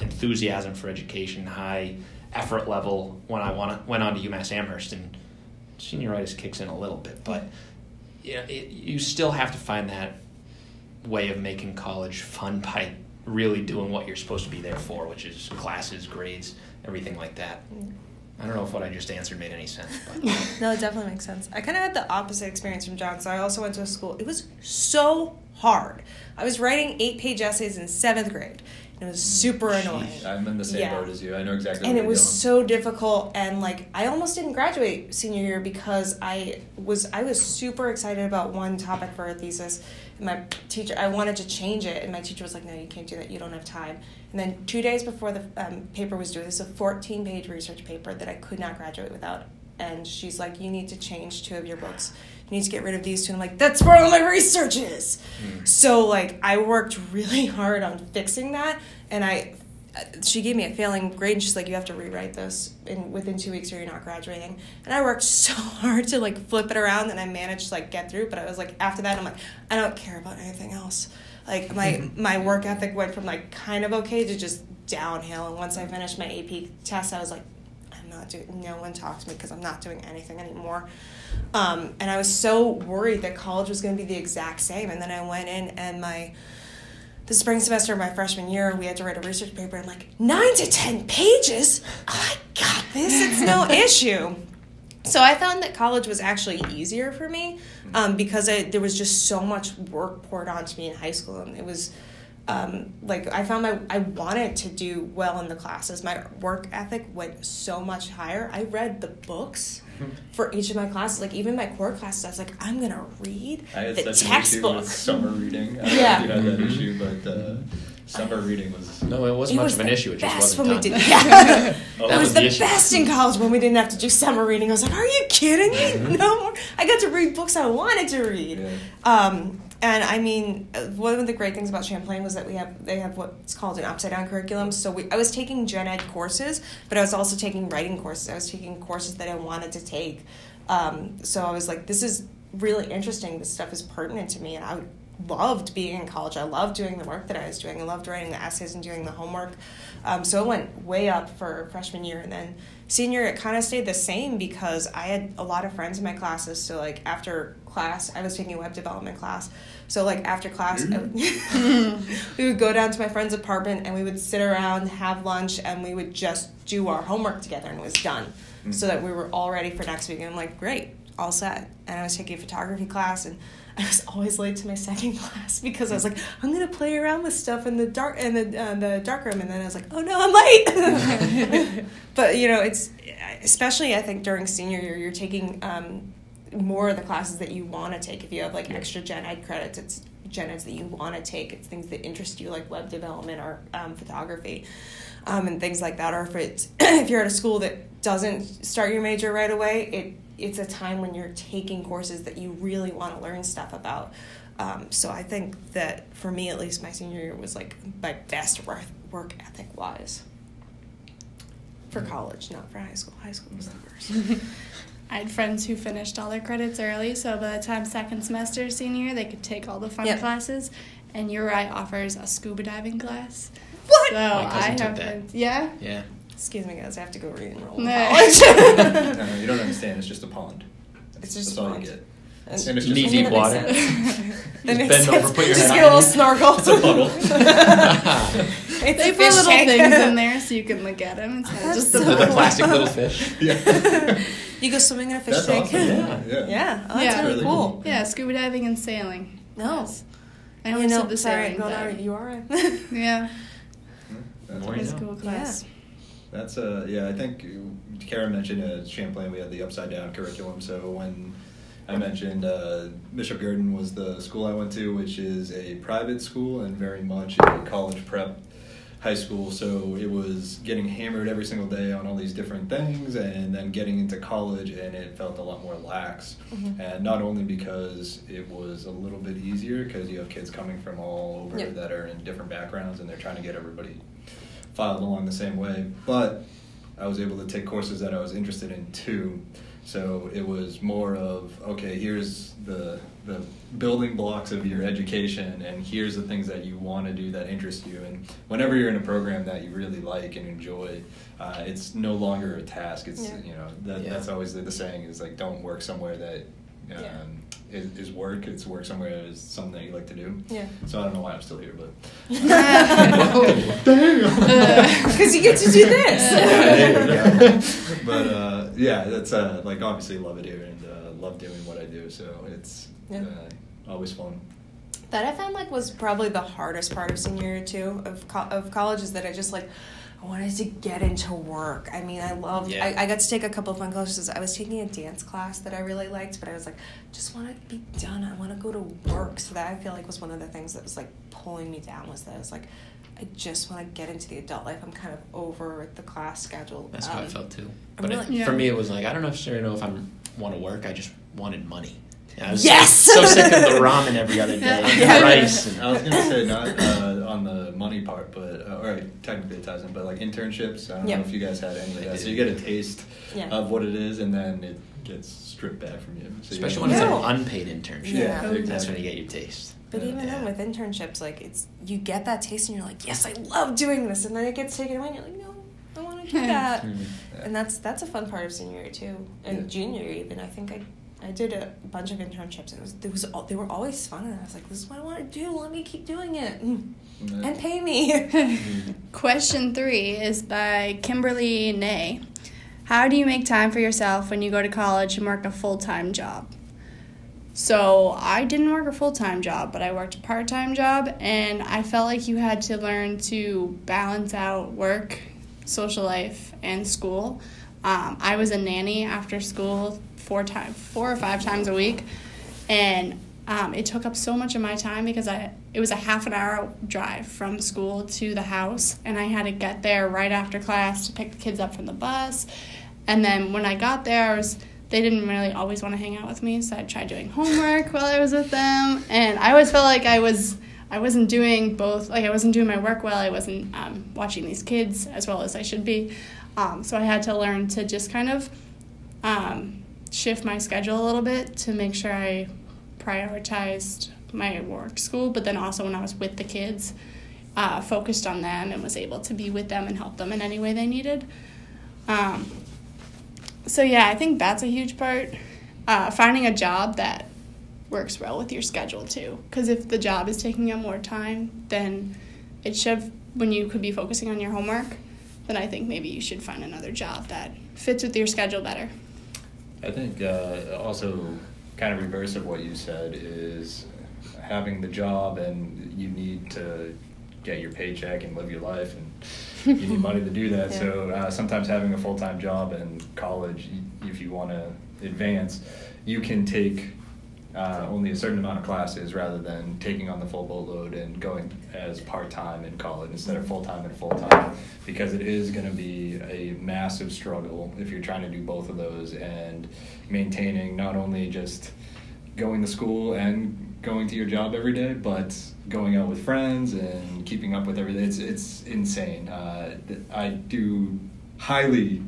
enthusiasm for education, high effort level when I went went on to UMass Amherst, and senioritis kicks in a little bit, but you, know, it, you still have to find that way of making college fun by really doing what you're supposed to be there for, which is classes, grades, everything like that. I don't know if what I just answered made any sense, but No, it definitely makes sense. I kind of had the opposite experience from John. So I also went to a school. It was so hard. I was writing eight page essays in seventh grade. And it was super annoying. I'm in the same Yeah. boat as you. I know exactly. and what it was you're so difficult and like i almost didn't graduate senior year because i was i was super excited about one topic for a thesis and my teacher i wanted to change it and my teacher was like no you can't do that you don't have time and then two days before the um, paper was due this is a 14 page research paper that i could not graduate without and she's like you need to change two of your books you need to get rid of these two. And i'm like that's where all my research is. Hmm. So like i worked really hard on fixing that. And i uh, she gave me a failing grade. And she's like you have to rewrite this in within two weeks or you're not graduating. And i worked so hard to like flip it around. And i managed to like get through. But i was like after that i'm like i don't care about anything else. Like my my work ethic went from like kind of okay to just downhill. And once i finished my ap test i was like i'm not doing no one talks to me because i'm not doing anything anymore um, and i was so worried that college was going to be the exact same and then i went in and my the spring semester of my freshman year, we had to write a research paper. I'm like, nine to 10 pages? I got this. It's no issue. So I found that college was actually easier for me um, because I, there was just so much work poured onto me in high school. And it was um, like, I found my, I wanted to do well in the classes. My work ethic went so much higher. I read the books for each of my classes. Like, even my core classes, I was like, I'm going to read I had the such an issue textbook. summer reading. I don't Yeah. know if you had that issue, but uh, summer reading was. no, it wasn't It much was of an the issue. It just best wasn't when we did. Yeah. Oh, it That was, was the, the issue. best in college when we didn't have to do summer reading. I was like, "Are you kidding me? No more." I got to read books I wanted to read. Yeah. Um, and I mean, one of the great things about Champlain was that we have they have what's called an upside down curriculum. So we, I was taking gen ed courses, but I was also taking writing courses. I was taking courses that I wanted to take. Um, so I was like, this is really interesting. This stuff is pertinent to me, and I loved being in college. I loved doing the work that I was doing. I loved writing the essays and doing the homework. Um, so it went way up for freshman year, and then senior it kind of stayed the same because I had a lot of friends in my classes. So like after class, I was taking a web development class. So like after class, I- we would go down to my friend's apartment and we would sit around, have lunch, and we would just do our homework together, and it was done. So that we were all ready for next week. And I'm like, great, all set. And I was taking a photography class, and I was always late to my second class because I was like, I'm gonna play around with stuff in the dark in the uh, the dark room, and then I was like, oh no, I'm late. but you know, it's especially I think during senior year, you're taking um, more of the classes that you want to take. If you have like extra gen ed credits, it's gen eds that you want to take. It's things that interest you, like web development or um, photography, um, and things like that. Or if it's if you're at a school that doesn't start your major right away, it it's a time when you're taking courses that you really want to learn stuff about. Um, so I think that for me, at least, my senior year was like my best work work ethic wise. For college, not for high school. High school was the worst. I had friends who finished all their credits early, so by the time second semester senior they could take all the fun Yep. classes. And URI offers a scuba diving class. What? So My cousin I took have that. Yeah. Yeah. Excuse me, guys. I have to go re-enroll No. No, no, you don't understand. It's just a pond. It's just That's a all pond. you get. And- And it's Knee deep water. sense. That Just makes bend sense. over, put your Just get a on little snorkel. It's a puddle. It's They a put little tank. things in there so you can look at them. It's not just so a the, the plastic little fish. yeah. You go swimming in a fish That's tank. awesome. Yeah. Yeah. Yeah, oh, that's Yeah. really Really cool. cool. Yeah, scuba diving and sailing. No. class. I You only know, said the sorry, sailing. no, but- no, you are right. Yeah, That's More it a know. cool class. That's uh yeah I think Kara mentioned at Champlain we had the upside down curriculum. So when I mentioned uh, Bishop Guertin was the school I went to, which is a private school and very much a college prep high school, so it was getting hammered every single day on all these different things, and then getting into college, and it felt a lot more lax. Mhm. And not only because it was a little bit easier, because you have kids coming from all over Yep. that are in different backgrounds, and they're trying to get everybody filed along the same way, but I was able to take courses that I was interested in too. So it was more of okay, here's the the building blocks of your education, and here's the things that you want to do that interest you. And whenever you're in a program that you really like and enjoy, uh, it's no longer a task. It's Yeah. you know that, Yeah. that's always the, the saying is like don't work somewhere that um, Yeah. is, is work. It's work somewhere that is something that you like to do. Yeah. So I don't know why I'm still here, but Because you get to do this. yeah, there but uh, yeah, that's uh, like obviously love it here and uh, love doing what I do. So it's Yeah. uh, always fun. That I found like was probably the hardest part of senior year too of co- of college is that I just like I wanted to get into work. I mean, I loved. Yeah. I, I got to take a couple of fun classes. I was taking a dance class that I really liked, but I was like, just want to be done. I want to go to work. So that I feel like was one of the things that was like pulling me down was that I was like, I just want to get into the adult life. I'm kind of over the class schedule. That's how I Um, felt too. I'm But it, Yeah. for me, it was like I don't know if sure know if I want to work. I just wanted money. And I was Yes! so, so sick of the ramen every other day and Yeah. rice. And, I was gonna say not uh, on the money part, but uh, or technically it ties in, but like internships. I don't Yeah. know if you guys had any of that. So you get a taste Yeah. of what it is, and then it gets stripped back from you. So especially have- when it's Yeah. an unpaid internship. Yeah. yeah, That's That's when you get your taste. But Yeah. even then, with internships, like it's you get that taste, and you're like, yes, I love doing this, and then it gets taken away, and you're like, no, I want to do that. Mhm. Yeah. And that's that's a fun part of senior year too, and Yeah. junior year even. I think I I did a bunch of internships, and it was it was all, they were always fun, and I was like, this is what I want to do. Let me keep doing it, Yeah. and pay me. Question three is by Kimberly Nay. How do you make time for yourself when you go to college and work a full time job? So I didn't work a full time job, but I worked a part time job, and I felt like you had to learn to balance out work, social life, and school. Um, I was a nanny after school four times, four or five times a week, and um, it took up so much of my time because I it was a half an hour drive from school to the house, and I had to get there right after class to pick the kids up from the bus, and then when I got there, I was they didn't really always want to hang out with me, so I tried doing homework while I was with them, and I always felt like I was I wasn't doing both. Like I wasn't doing my work well. I wasn't um, watching these kids as well as I should be. Um, so I had to learn to just kind of um, shift my schedule a little bit to make sure I prioritized my work school, but then also when I was with the kids, uh, focused on them and was able to be with them and help them in any way they needed. Um, so yeah, I think that's a huge part. Uh, finding a job that works well with your schedule too, because if the job is taking up more time, then it should. When you could be focusing on your homework, then I think maybe you should find another job that fits with your schedule better. I think uh, also kind of reverse of what you said is having the job and you need to get your paycheck and live your life and you need money to do that. Yeah. So uh, sometimes having a full time job and college, if you want to advance, you can take uh, only a certain amount of classes rather than taking on the full boatload and going as part time in college instead of full time and full time because it is going to be a massive struggle if you're trying to do both of those and maintaining not only just going to school and going to your job every day, but going out with friends and keeping up with everything. It's it's insane. Uh, I do highly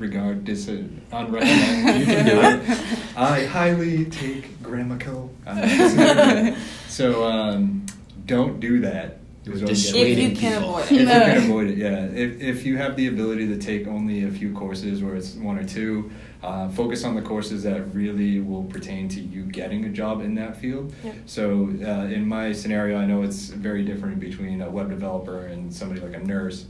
disregard, dis unrecommend. you can do it. I highly take Gramico. Uh, so um, don't do that. You is were what I'm getting if you can people. avoid if it. you can avoid it, yeah. If, if you have the ability to take only a few courses, where it's one or two, uh, focus on the courses that really will pertain to you getting a job in that field. Yep. So uh, in my scenario, I know it's very different between a web developer and somebody like a nurse,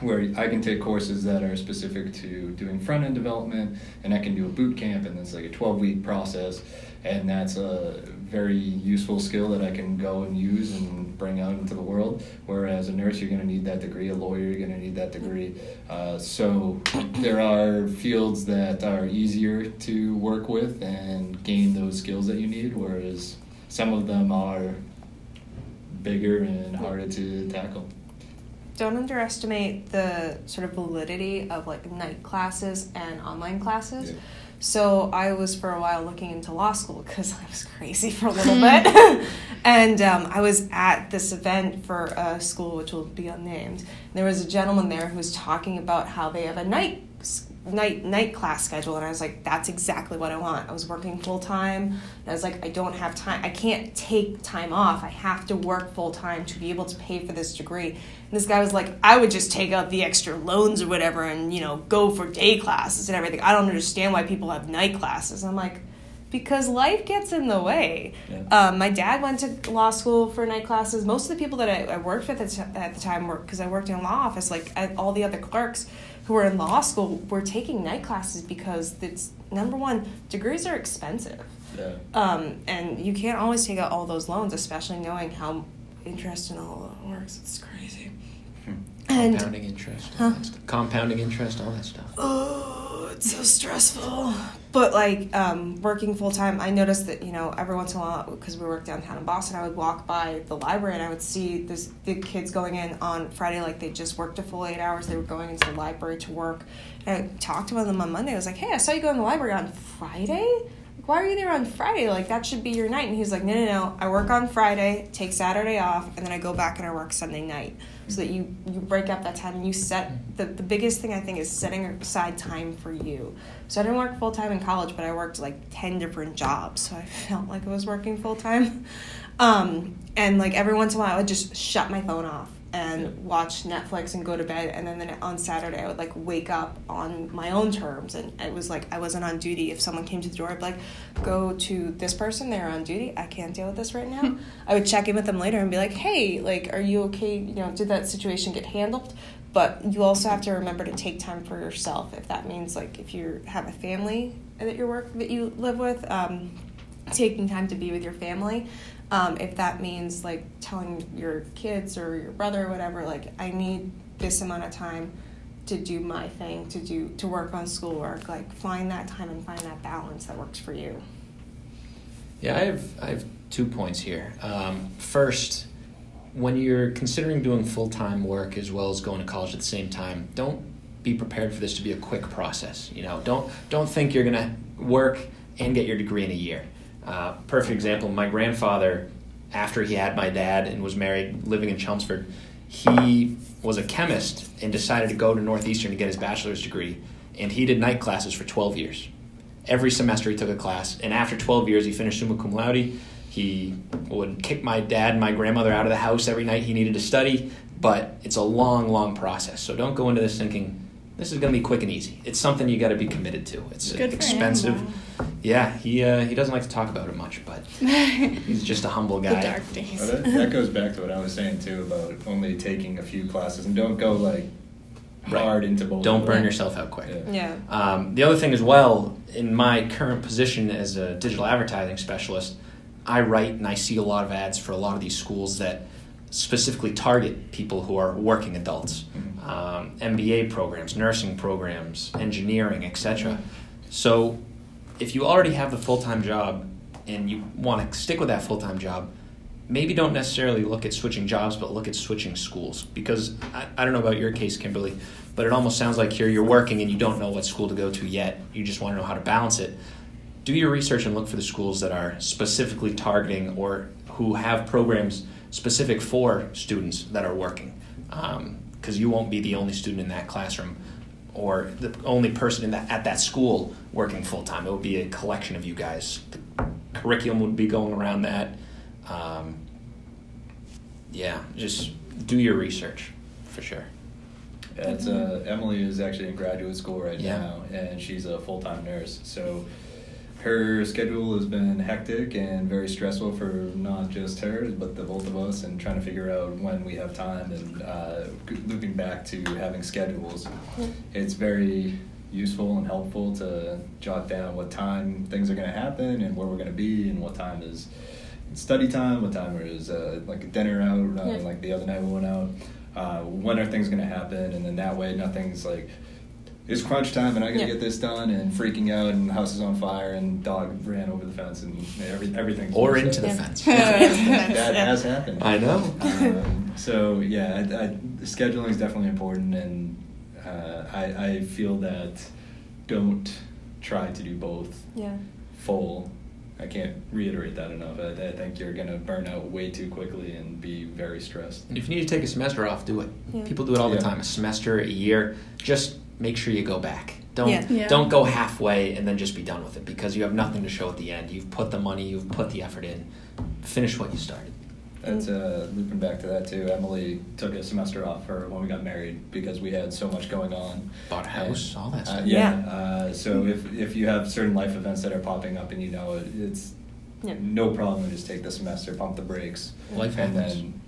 where I can take courses that are specific to doing front end development, and I can do a boot camp, and it's like a 12 week process, and that's a very useful skill that I can go and use and bring out into the world. Whereas a nurse, you're going to need that degree, a lawyer, you're going to need that degree. Uh, so there are fields that are easier to work with and gain those skills that you need, whereas some of them are bigger and harder to tackle. Don't underestimate the sort of validity of like night classes and online classes. Yeah. So I was for a while looking into law school because I was crazy for a little bit, and um, I was at this event for a school which will be unnamed. And there was a gentleman there who was talking about how they have a night night night class schedule, and I was like, that's exactly what I want. I was working full time, and I was like, I don't have time. I can't take time off. I have to work full time to be able to pay for this degree. This guy was like, I would just take out the extra loans or whatever, and you know, go for day classes and everything. I don't understand why people have night classes. I'm like. Because life gets in the way. Yeah. Um, my dad went to law school for night classes. Most of the people that I, I worked with at, the t- at the time were because I worked in a law office. Like I, all the other clerks who were in law school were taking night classes because it's number one degrees are expensive, Yeah. um, and you can't always take out all those loans, especially knowing how interest and all that works. It's crazy. And Compounding interest, Huh? all that stuff. compounding interest, all that stuff. oh, it's so stressful. But like um, working full time, I noticed that you know every once in a while because we work downtown in Boston, I would walk by the library and I would see this the kids going in on Friday like they just worked a full eight hours. They were going into the library to work. And I talked to one of them on Monday. I was like, "Hey, I saw you go in the library on Friday. Why are you there on Friday? Like that should be your night." And he was like, "No, no, no. I work on Friday, take Saturday off, and then I go back and I work Sunday night." So that you you break up that time and you set the the biggest thing I think is setting aside time for you. So I didn't work full time in college, but I worked like ten different jobs, so I felt like I was working full time. Um, and like every once in a while, I would just shut my phone off and watch Netflix and go to bed. And then, then on Saturday, I would like wake up on my own terms, and it was like I wasn't on duty. If someone came to the door, I'd be like, "Go to this person. They're on duty. I can't deal with this right now." I would check in with them later and be like, "Hey, like, are you okay? You know, did that situation get handled?" But you also have to remember to take time for yourself. If that means like if you have a family that you work that you live with, um, taking time to be with your family. Um, if that means like telling your kids or your brother or whatever, like I need this amount of time to do my thing, to do to work on schoolwork. Like find that time and find that balance that works for you. Yeah, I have I have two points here. Um, first, when you're considering doing full time work as well as going to college at the same time, don't be prepared for this to be a quick process. You know, don't don't think you're gonna work and get your degree in a year. Uh, perfect example. My grandfather, after he had my dad and was married, living in Chelmsford, he was a chemist and decided to go to Northeastern to get his bachelor's degree, and he did night classes for twelve years every semester he took a class and after 12 years he finished summa cum laude he would kick my dad and my grandmother out of the house every night he needed to study but it's a long long process so don't go into this thinking this is going to be quick and easy it's something you got to be committed to it's Good for expensive him. yeah he uh, he doesn't like to talk about it much but he's just a humble the guy dark days. Well, that, that goes back to what I was saying too about only taking a few classes and don't go like Right. hard into both. don't burn yourself out quick Yeah. Yeah. Um, the other thing as well, in my current position as a digital advertising specialist, I write and I see a lot of ads for a lot of these schools that specifically target people who are working adults, Mhm. Um, MBA programs, nursing programs, engineering, etc. So, if you already have the full time job and you want to stick with that full time job, maybe don't necessarily look at switching jobs, but look at switching schools. Because I, I don't know about your case, Kimberly, but it almost sounds like here you're working and you don't know what school to go to yet. You just want to know how to balance it. Do your research and look for the schools that are specifically targeting or who have programs specific for students that are working. Because you won't be the only student in that classroom or the only person in that, at that school working full time. It would be a collection of you guys. The curriculum would be going around that. Um, yeah, just do your research for sure. Yeah, uh, Emily is actually in graduate school right Yeah. now, and she's a full time nurse. So her schedule has been hectic and very stressful for not just her, but the both of us, and trying to figure out when we have time. And uh, looping back to having schedules, it's very useful and helpful to jot down what time things are going to happen and where we're going to be, and what time is study time, what time is uh, like a dinner out, uh, Yeah. like the other night we went out. Uh, when are things going to happen? And then that way, nothing's like it's crunch time and I gotta Yeah. get this done and freaking out and house is on fire and dog ran over the fence and every, everything. Or into the Yeah. fence. that has happened. I know. Um, so yeah, I, I, scheduling is definitely important, and uh, I, I feel that don't try to do both Yeah. full. I can't reiterate that enough. I, I think you're gonna burn out way too quickly and be very stressed. If you need to take a semester off, do it. Yeah. People do it all the time. A semester, a year. Just make sure you go back. Don't Yeah. Yeah. don't go halfway and then just be done with it because you have nothing to show at the end. You've put the money, you've put the effort in. Finish what you started. That's uh, looping back to that too. Emily took a semester off for when we got married because we had so much going on. Bought a house, And, all that uh, stuff. yeah. Yeah. Uh, so if if you have certain life events that are popping up and you know it, it's Yeah. no problem to just take the semester, pump the brakes, Life and happens. then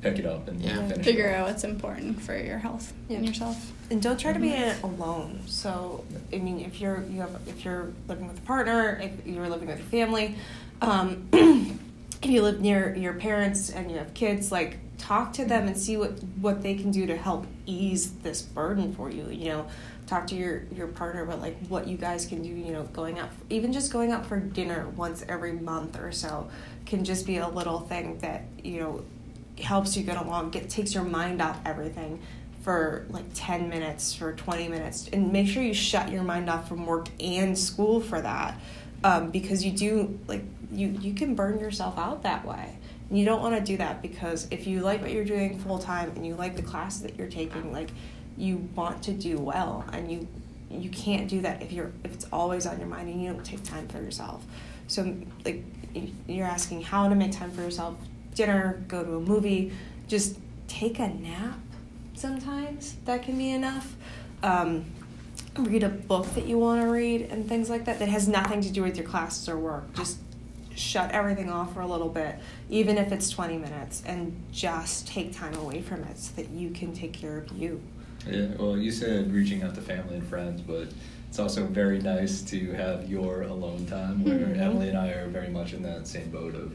pick it up and Yeah. finish. Figure it out what's important for your health and yourself. and don't try to be in it alone. So, I mean, if you're you have if you're living with a partner, if you're living with your family, um, if you live near your parents and you have kids, like talk to them and see what what they can do to help ease this burden for you. You know, talk to your your partner about like what you guys can do. You know, going out even just going out for dinner once every month or so can just be a little thing that you know helps you get along. Get takes your mind off everything for like 10 minutes for 20 minutes and make sure you shut your mind off from work and school for that um, because you do like you you can burn yourself out that way and you don't want to do that because if you like what you're doing full time and you like the classes that you're taking like you want to do well and you you can't do that if you're if it's always on your mind and you don't take time for yourself so like you're asking how to make time for yourself dinner go to a movie just take a nap sometimes. That can be enough. Um, read a book that you want to read and things like that that has nothing to do with your classes or work. Just shut everything off for a little bit even if it's 20 minutes and just take time away from it so that you can take care of you. Yeah, well, you said reaching out to family and friends, but it's also very nice to have your alone time where Mhm. Emily and I are very much in that same boat of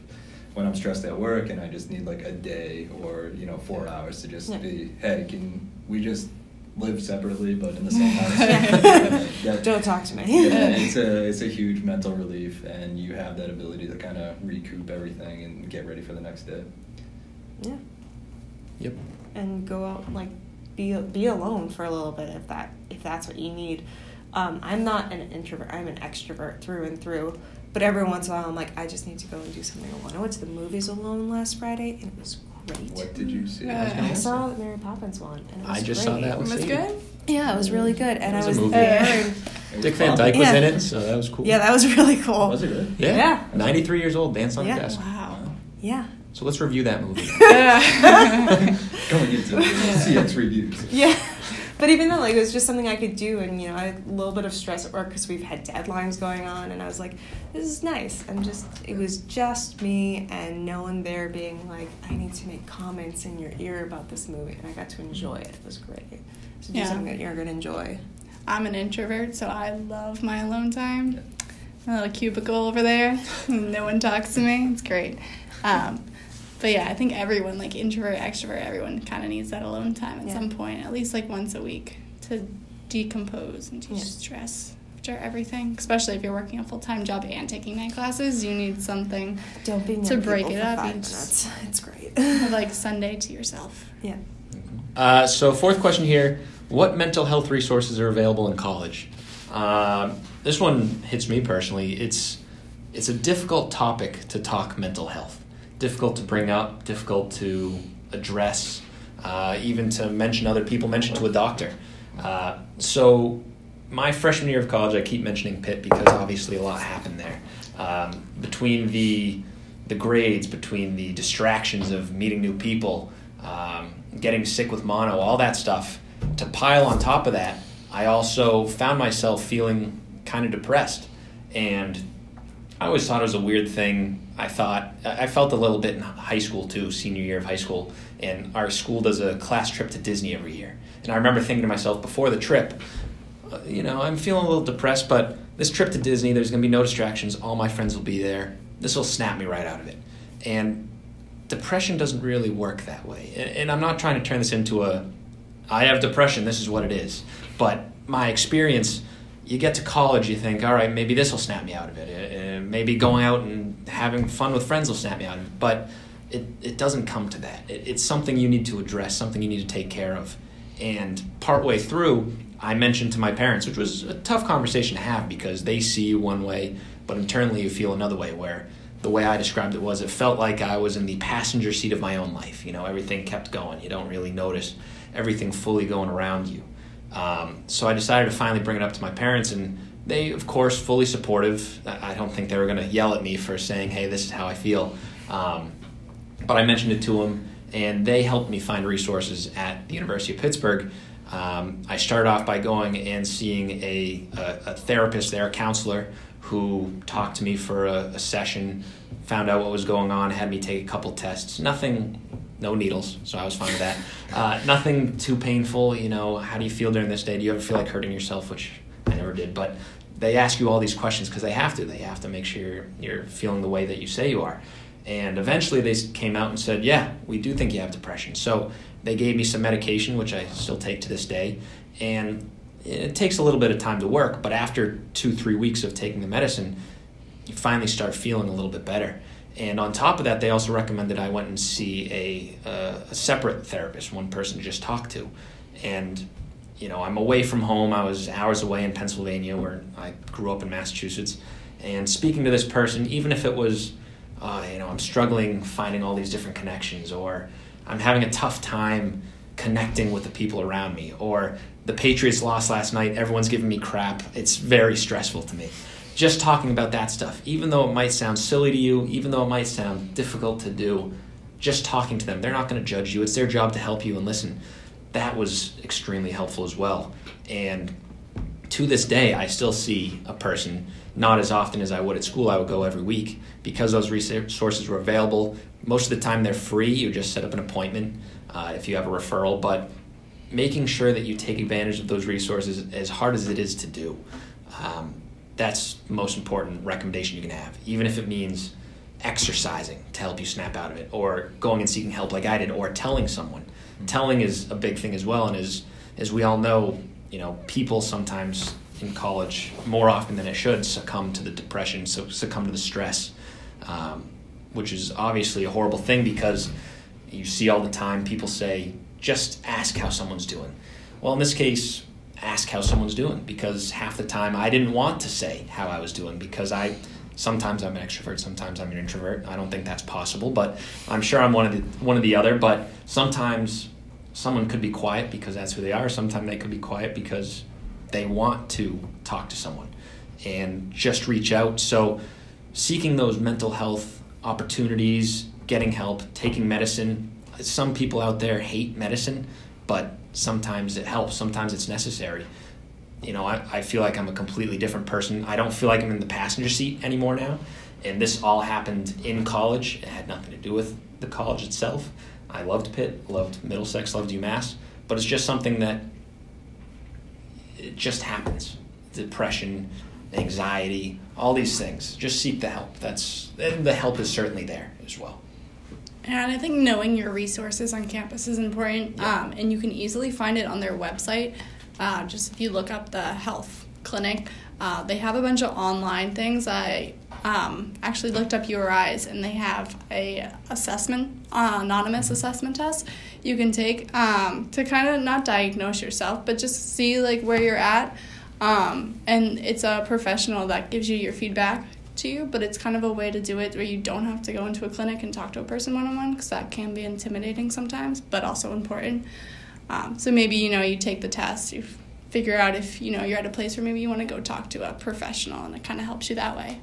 when I'm stressed at work and I just need like a day or, you know, four hours to just Yeah. be, hey, can we just live separately but in the same house? Yeah. That- don't talk to me yeah, it's a it's a huge mental relief, and you have that ability to kind of recoup everything and get ready for the next day. yeah Yep. and go out like be be alone for a little bit if that if that's what you need. Um, I'm not an introvert. I'm an extrovert through and through. But every once in a while, I'm like, I just need to go and do something alone. I went to the movies alone last Friday, and it was great. What did you see? Uh, I saw the Mary Poppins one, and it was I just great. saw that It one. was See? good. Yeah, it was really good, and It was I a was there. Yeah. and- It was Dick Van. Dyke was Yeah. in it, so that was cool. yeah, that was really cool. Was it really? Yeah. Yeah. 93 years old, dance on Yeah. the desk. Wow. Yeah. So let's review that movie. Going into CX reviews. Yeah. But even though like it was just something I could do, and you know I had a little bit of stress at work because we've had deadlines going on, and I was like, this is nice. And just it was just me and no one there being like, I need to make comments in your ear about this movie, and I got to enjoy it. It was great. So do Yeah. something that you're gonna enjoy. I'm an introvert, so I love my alone time. My little cubicle over there. no one talks to me. It's great. Um, but yeah, I think everyone, like introvert, extrovert, everyone kind of needs that alone time at Yeah. some point, at least like once a week, to decompose and Yeah. de-stress after everything. Especially if you're working a full time job and taking night classes, you need something Don't be To break it up, five just- minutes. It's great. like Sunday to yourself. yeah. Uh, so, fourth question here What mental health resources are available in college? Um, this one hits me personally. It's, it's a difficult topic to talk mental health, difficult to bring up, difficult to address, uh, even to mention other people, mention to a doctor. Uh, so, my freshman year of college, I keep mentioning Pitt because obviously a lot happened there. Um, between the the grades, between the distractions of meeting new people, um, getting sick with mono, all that stuff, to pile on top of that, I also found myself feeling kind of depressed. And I always thought it was a weird thing. I thought, I felt a little bit in high school too, senior year of high school, and our school does a class trip to Disney every year. And I remember thinking to myself before the trip, uh, you know, I'm feeling a little depressed, but this trip to Disney, there's going to be no distractions. All my friends will be there. This will snap me right out of it. And depression doesn't really work that way. And I'm not trying to turn this into a, I have depression, this is what it is. But my experience, you get to college, you think, all right, maybe this will snap me out of it. Uh, uh, maybe going out and having fun with friends will snap me out of it. But it, it doesn't come to that. It, it's something you need to address, something you need to take care of. And partway through, I mentioned to my parents, which was a tough conversation to have because they see you one way, but internally you feel another way. Where the way I described it was, it felt like I was in the passenger seat of my own life. You know, everything kept going. You don't really notice everything fully going around you. Um, so I decided to finally bring it up to my parents, and they, of course, fully supportive. I don't think they were going to yell at me for saying, "Hey, this is how I feel." Um, but I mentioned it to them, and they helped me find resources at the University of Pittsburgh. Um, I started off by going and seeing a, a, a, therapist there, a counselor, who talked to me for a, a, session, found out what was going on, had me take a couple tests. Nothing, no needles, so I was fine with that. Uh, nothing too painful. You know, how do you feel during this day? Do you ever feel like hurting yourself? Which I never did, but they ask you all these questions because they have to. They have to make sure you're, you're feeling the way that you say you are. And eventually they came out and said, yeah, we do think you have depression. So they gave me some medication, which I still take to this day. And it takes a little bit of time to work, but after two, three weeks of taking the medicine, you finally start feeling a little bit better. And on top of that, they also recommended I went and see a, uh, a separate therapist, one person to just talk to. And, you know, I'm away from home. I was hours away in Pennsylvania, where I grew up in Massachusetts. And speaking to this person, even if it was uh, you know, I'm struggling finding all these different connections, or I'm having a tough time connecting with the people around me, or the Patriots lost last night, everyone's giving me crap. It's very stressful to me. Just talking about that stuff, even though it might sound silly to you, even though it might sound difficult to do, just talking to them, they're not going to judge you. It's their job to help you and listen. That was extremely helpful as well. And to this day, I still see a person not as often as I would at school. I would go every week because those resources were available. Most of the time, they're free. You just set up an appointment uh, if you have a referral. But making sure that you take advantage of those resources, as hard as it is to do, um, that's the most important recommendation you can have. Even if it means exercising to help you snap out of it, or going and seeking help like I did, or telling someone. Mm-hmm. Telling is a big thing as well, and as as we all know, you know, people sometimes in college more often than it should succumb to the depression, so succumb to the stress, um, which is obviously a horrible thing because you see all the time people say, just ask how someone's doing. Well, in this case, ask how someone's doing because half the time I didn't want to say how I was doing because I sometimes I'm an extrovert, sometimes I'm an introvert. I don't think that's possible, but I'm sure I'm one of the one of the other. But sometimes someone could be quiet because that's who they are. Sometimes they could be quiet because they want to talk to someone and just reach out. So, seeking those mental health opportunities, getting help, taking medicine. Some people out there hate medicine, but sometimes it helps, sometimes it's necessary. You know, I, I feel like I'm a completely different person. I don't feel like I'm in the passenger seat anymore now. And this all happened in college. It had nothing to do with the college itself. I loved Pitt, loved Middlesex, loved UMass, but it's just something that it just happens. Depression, anxiety, all these things. Just seek the help. That's and the help is certainly there as well. And I think knowing your resources on campus is important. Yeah. Um, and you can easily find it on their website. Uh, just if you look up the health clinic, uh, they have a bunch of online things. I um, actually looked up URIs, and they have a assessment, uh, anonymous assessment test you can take um, to kind of not diagnose yourself, but just see like where you're at. Um, and it's a professional that gives you your feedback to you, but it's kind of a way to do it where you don't have to go into a clinic and talk to a person one on one because that can be intimidating sometimes, but also important. Um, so maybe you know you take the test, you figure out if you know you're at a place where maybe you want to go talk to a professional, and it kind of helps you that way.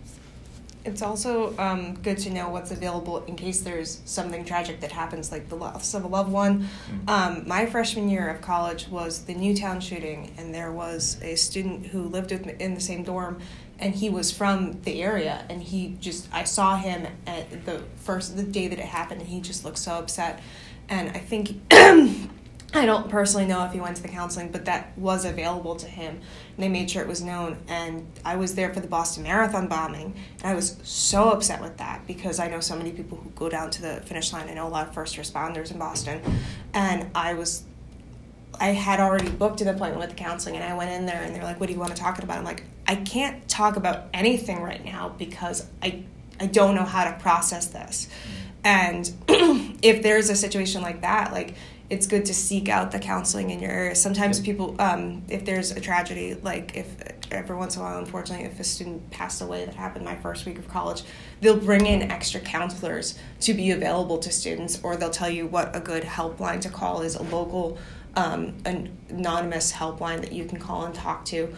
It's also um, good to know what's available in case there's something tragic that happens, like the loss of a loved one. Mm-hmm. Um, my freshman year of college was the Newtown shooting, and there was a student who lived with me in the same dorm, and he was from the area, and he just I saw him at the first the day that it happened, and he just looked so upset, and I think. I don't personally know if he went to the counseling, but that was available to him. And they made sure it was known. And I was there for the Boston Marathon bombing. And I was so upset with that because I know so many people who go down to the finish line. I know a lot of first responders in Boston. And I was I had already booked an appointment with the counseling, and I went in there, and they're like, "What do you want to talk about?" I'm like, "I can't talk about anything right now because I I don't know how to process this." And if there's a situation like that, like it's good to seek out the counseling in your area. Sometimes people, um, if there's a tragedy, like if every once in a while, unfortunately, if a student passed away, that happened my first week of college, they'll bring in extra counselors to be available to students, or they'll tell you what a good helpline to call is a local, um, an anonymous helpline that you can call and talk to.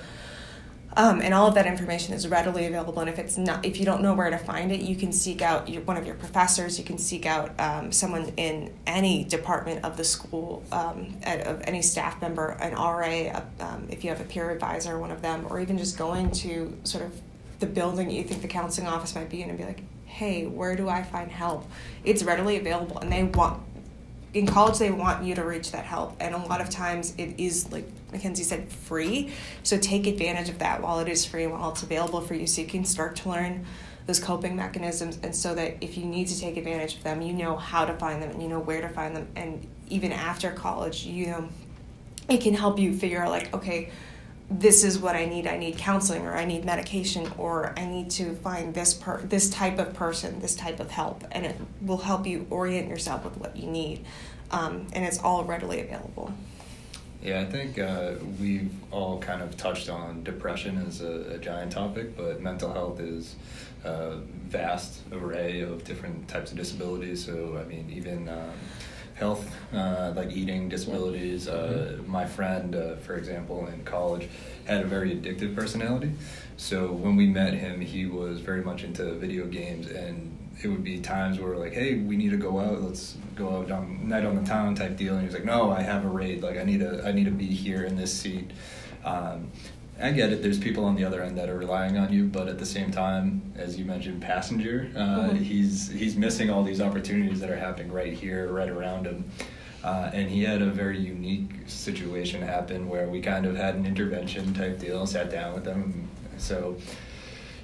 Um, and all of that information is readily available. And if it's not, if you don't know where to find it, you can seek out your, one of your professors. You can seek out um, someone in any department of the school, um, at, of any staff member, an RA, um, if you have a peer advisor, one of them, or even just going to sort of the building you think the counseling office might be in and be like, hey, where do I find help? It's readily available, and they want in college they want you to reach that help and a lot of times it is like mackenzie said free so take advantage of that while it is free and while it's available for you so you can start to learn those coping mechanisms and so that if you need to take advantage of them you know how to find them and you know where to find them and even after college you know it can help you figure out like okay this is what I need. I need counseling, or I need medication, or I need to find this per this type of person, this type of help, and it will help you orient yourself with what you need, um, and it's all readily available. Yeah, I think uh, we've all kind of touched on depression as a, a giant topic, but mental health is a vast array of different types of disabilities. So, I mean, even um, health, uh, like eating disabilities. Uh, my friend, uh, for example, in college, had a very addictive personality. So when we met him, he was very much into video games, and it would be times where like, hey, we need to go out. Let's go out on night on the town type deal. And he was like, no, I have a raid. Like I need to, I need to be here in this seat. Um, I get it. There's people on the other end that are relying on you, but at the same time, as you mentioned, passenger, uh, Mhm. he's he's missing all these opportunities that are happening right here, right around him. Uh, and he had a very unique situation happen where we kind of had an intervention type deal, sat down with him. So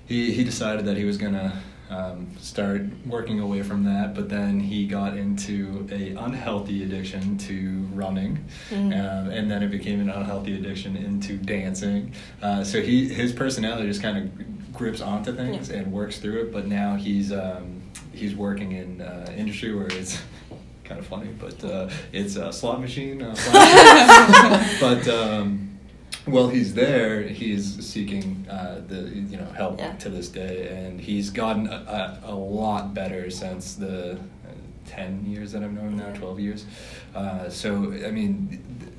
he he decided that he was gonna um, start working away from that, but then he got into a unhealthy addiction to running, Mhm. um, and then it became an unhealthy addiction into dancing. Uh, so he his personality just kind of grips onto things Yeah. and works through it. But now he's um, he's working in uh, industry where it's. Kind of funny, but uh, it's a slot machine. Uh, slot machine. but while he's there, he's seeking uh, the you know help Yeah. to this day, and he's gotten a, a, a lot better since the uh, ten years that I've known him now, twelve years. Uh, so I mean. th-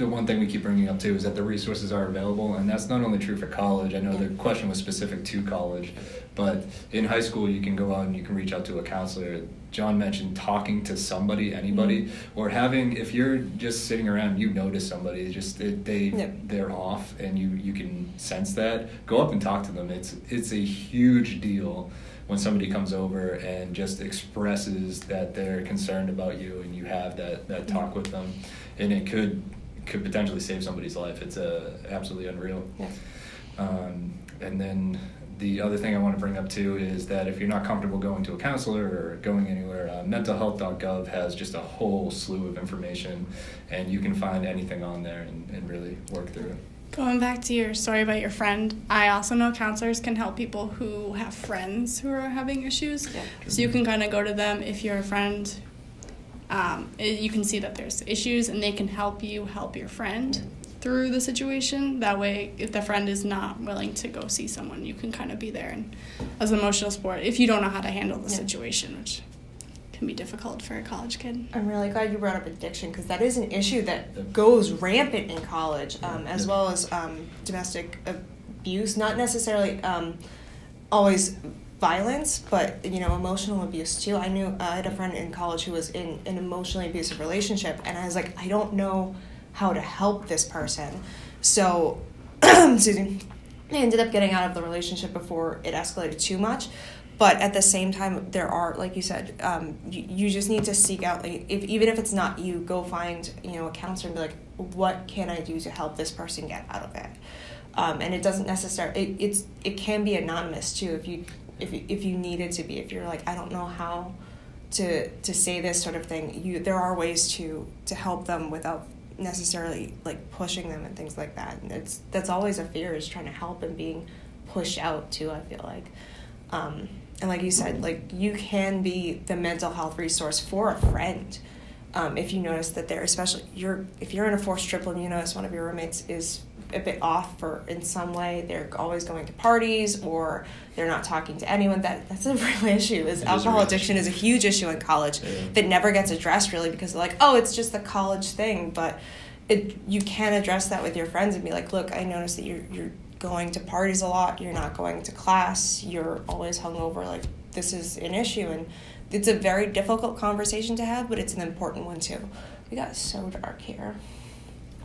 The one thing we keep bringing up too is that the resources are available, and that's not only true for college. I know the question was specific to college, but in high school you can go out and you can reach out to a counselor. John mentioned talking to somebody, anybody, or having if you're just sitting around, you notice somebody, just they, they Yeah. they're off, and you you can sense that. Go up and talk to them. It's it's a huge deal when somebody comes over and just expresses that they're concerned about you, and you have that that talk with them, and it could could potentially save somebody's life. It's uh, absolutely unreal. Yeah. Um, and then the other thing I want to bring up too is that if you're not comfortable going to a counselor or going anywhere, uh, mentalhealth.gov has just a whole slew of information, and you can find anything on there and, and really work through it. Going back to your story about your friend, I also know counselors can help people who have friends who are having issues. Yeah. So you can kind of go to them if you're a friend. Um, you can see that there's issues, and they can help you help your friend through the situation. That way, if the friend is not willing to go see someone, you can kind of be there and as an emotional support if you don't know how to handle the Yeah. situation, which can be difficult for a college kid. I'm really glad you brought up addiction because that is an issue that goes rampant in college, um, as well as um, domestic abuse. Not necessarily um, always violence, but you know, emotional abuse too. I knew uh, I had a friend in college who was in an emotionally abusive relationship, and I was like, I don't know how to help this person. So, excuse me. I ended up getting out of the relationship before it escalated too much but at the same time there are like you said um, you, you just need to seek out like if even if it's not you go find you know a counselor and be like what can i do to help this person get out of it um, and it doesn't necessarily it, it's it can be anonymous too if you if you, if you need it to be if you're like i don't know how to to say this sort of thing you there are ways to to help them without necessarily like pushing them and things like that. And it's that's always a fear is trying to help and being pushed out too. I feel like, um, and like you said, like you can be the mental health resource for a friend. Um, if you notice that they're especially you're if you're in a forced triple and you notice one of your roommates is a bit off for in some way they're always going to parties or they're not talking to anyone. That that's a real issue is It is alcohol real addiction issue. is a huge issue in college Yeah. that never gets addressed really because they're like oh it's just the college thing but it you can address that with your friends and be like look i noticed that you're you're going to parties a lot. You're not going to class. You're always hungover. Like this is an issue. And it's a very difficult conversation to have but it's an important one too. We got so dark here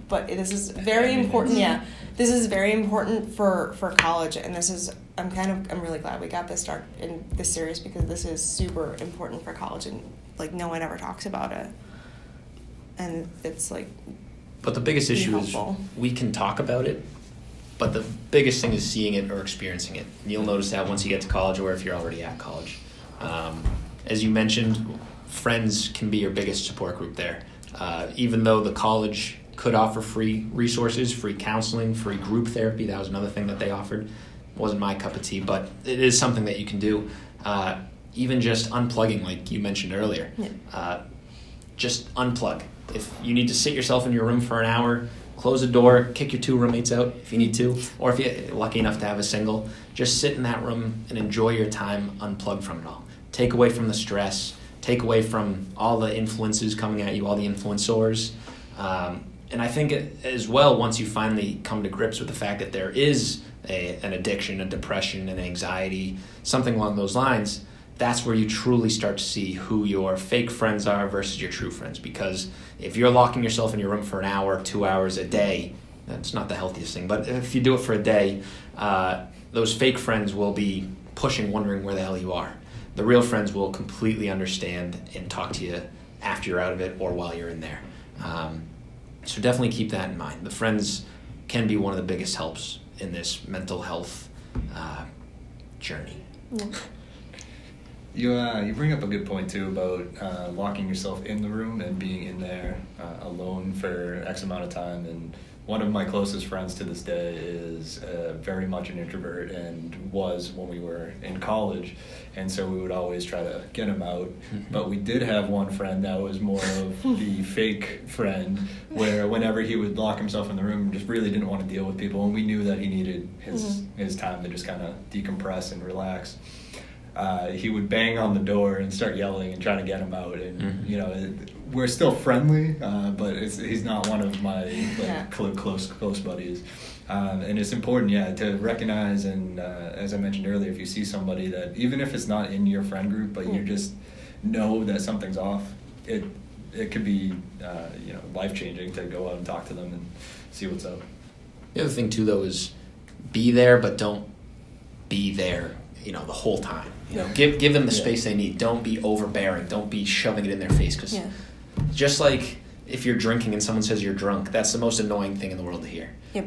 but this is very important yeah this is very important for for college and this is i'm kind of i'm really glad we got this dark in this series because this is super important for college and like no one ever talks about it and it's like But the biggest issue helpful. is we can talk about it, but the biggest thing is seeing it or experiencing it. And you'll notice that once you get to college or if you're already at college. Um, as you mentioned, friends can be your biggest support group there. Uh, even though the college could offer free resources, free counseling, free group therapy, that was another thing that they offered. Wasn't my cup of tea, but it is something that you can do. Uh, even just unplugging, like you mentioned earlier. Yeah. Uh, just unplug. If you need to sit yourself in your room for an hour, close the door, kick your two roommates out if you need to, or if you're lucky enough to have a single, just sit in that room and enjoy your time unplugged from it all. Take away from the stress, take away from all the influences coming at you, all the influencers. Um, and I think as well, once you finally come to grips with the fact that there is a, an addiction, a depression, an anxiety, something along those lines, that's where you truly start to see who your fake friends are versus your true friends. Because if you're locking yourself in your room for an hour, two hours a day, that's not the healthiest thing. But if you do it for a day, uh, those fake friends will be pushing, wondering where the hell you are. The real friends will completely understand and talk to you after you're out of it or while you're in there. Um, so definitely keep that in mind. The friends can be one of the biggest helps in this mental health uh, journey. You uh, you bring up a good point too about uh, locking yourself in the room and being in there uh, alone for X amount of time. And one of my closest friends to this day is uh, very much an introvert and was when we were in college. And so we would always try to get him out. But we did have one friend that was more of the fake friend, where whenever he would lock himself in the room, just really didn't want to deal with people. And we knew that he needed his Mhm. his time to just kind of decompress and relax uh, he would bang on the door and start yelling and trying to get him out. And Mhm. you know, it, we're still friendly, uh, but it's, he's not one of my like, Yeah. cl- close close buddies. Um, and it's important, yeah, to recognize and uh, as I mentioned earlier, if you see somebody that even if it's not in your friend group, but you Mm. just know that something's off, it it could be uh, you know life changing to go out and talk to them and see what's up. The other thing too, though, is be there, but don't be there. You know, the whole time. You know, give give them the Yeah. space they need. Don't be overbearing. Don't be shoving it in their face. Because Yeah. Just like if you're drinking and someone says you're drunk, that's the most annoying thing in the world to hear. Yep.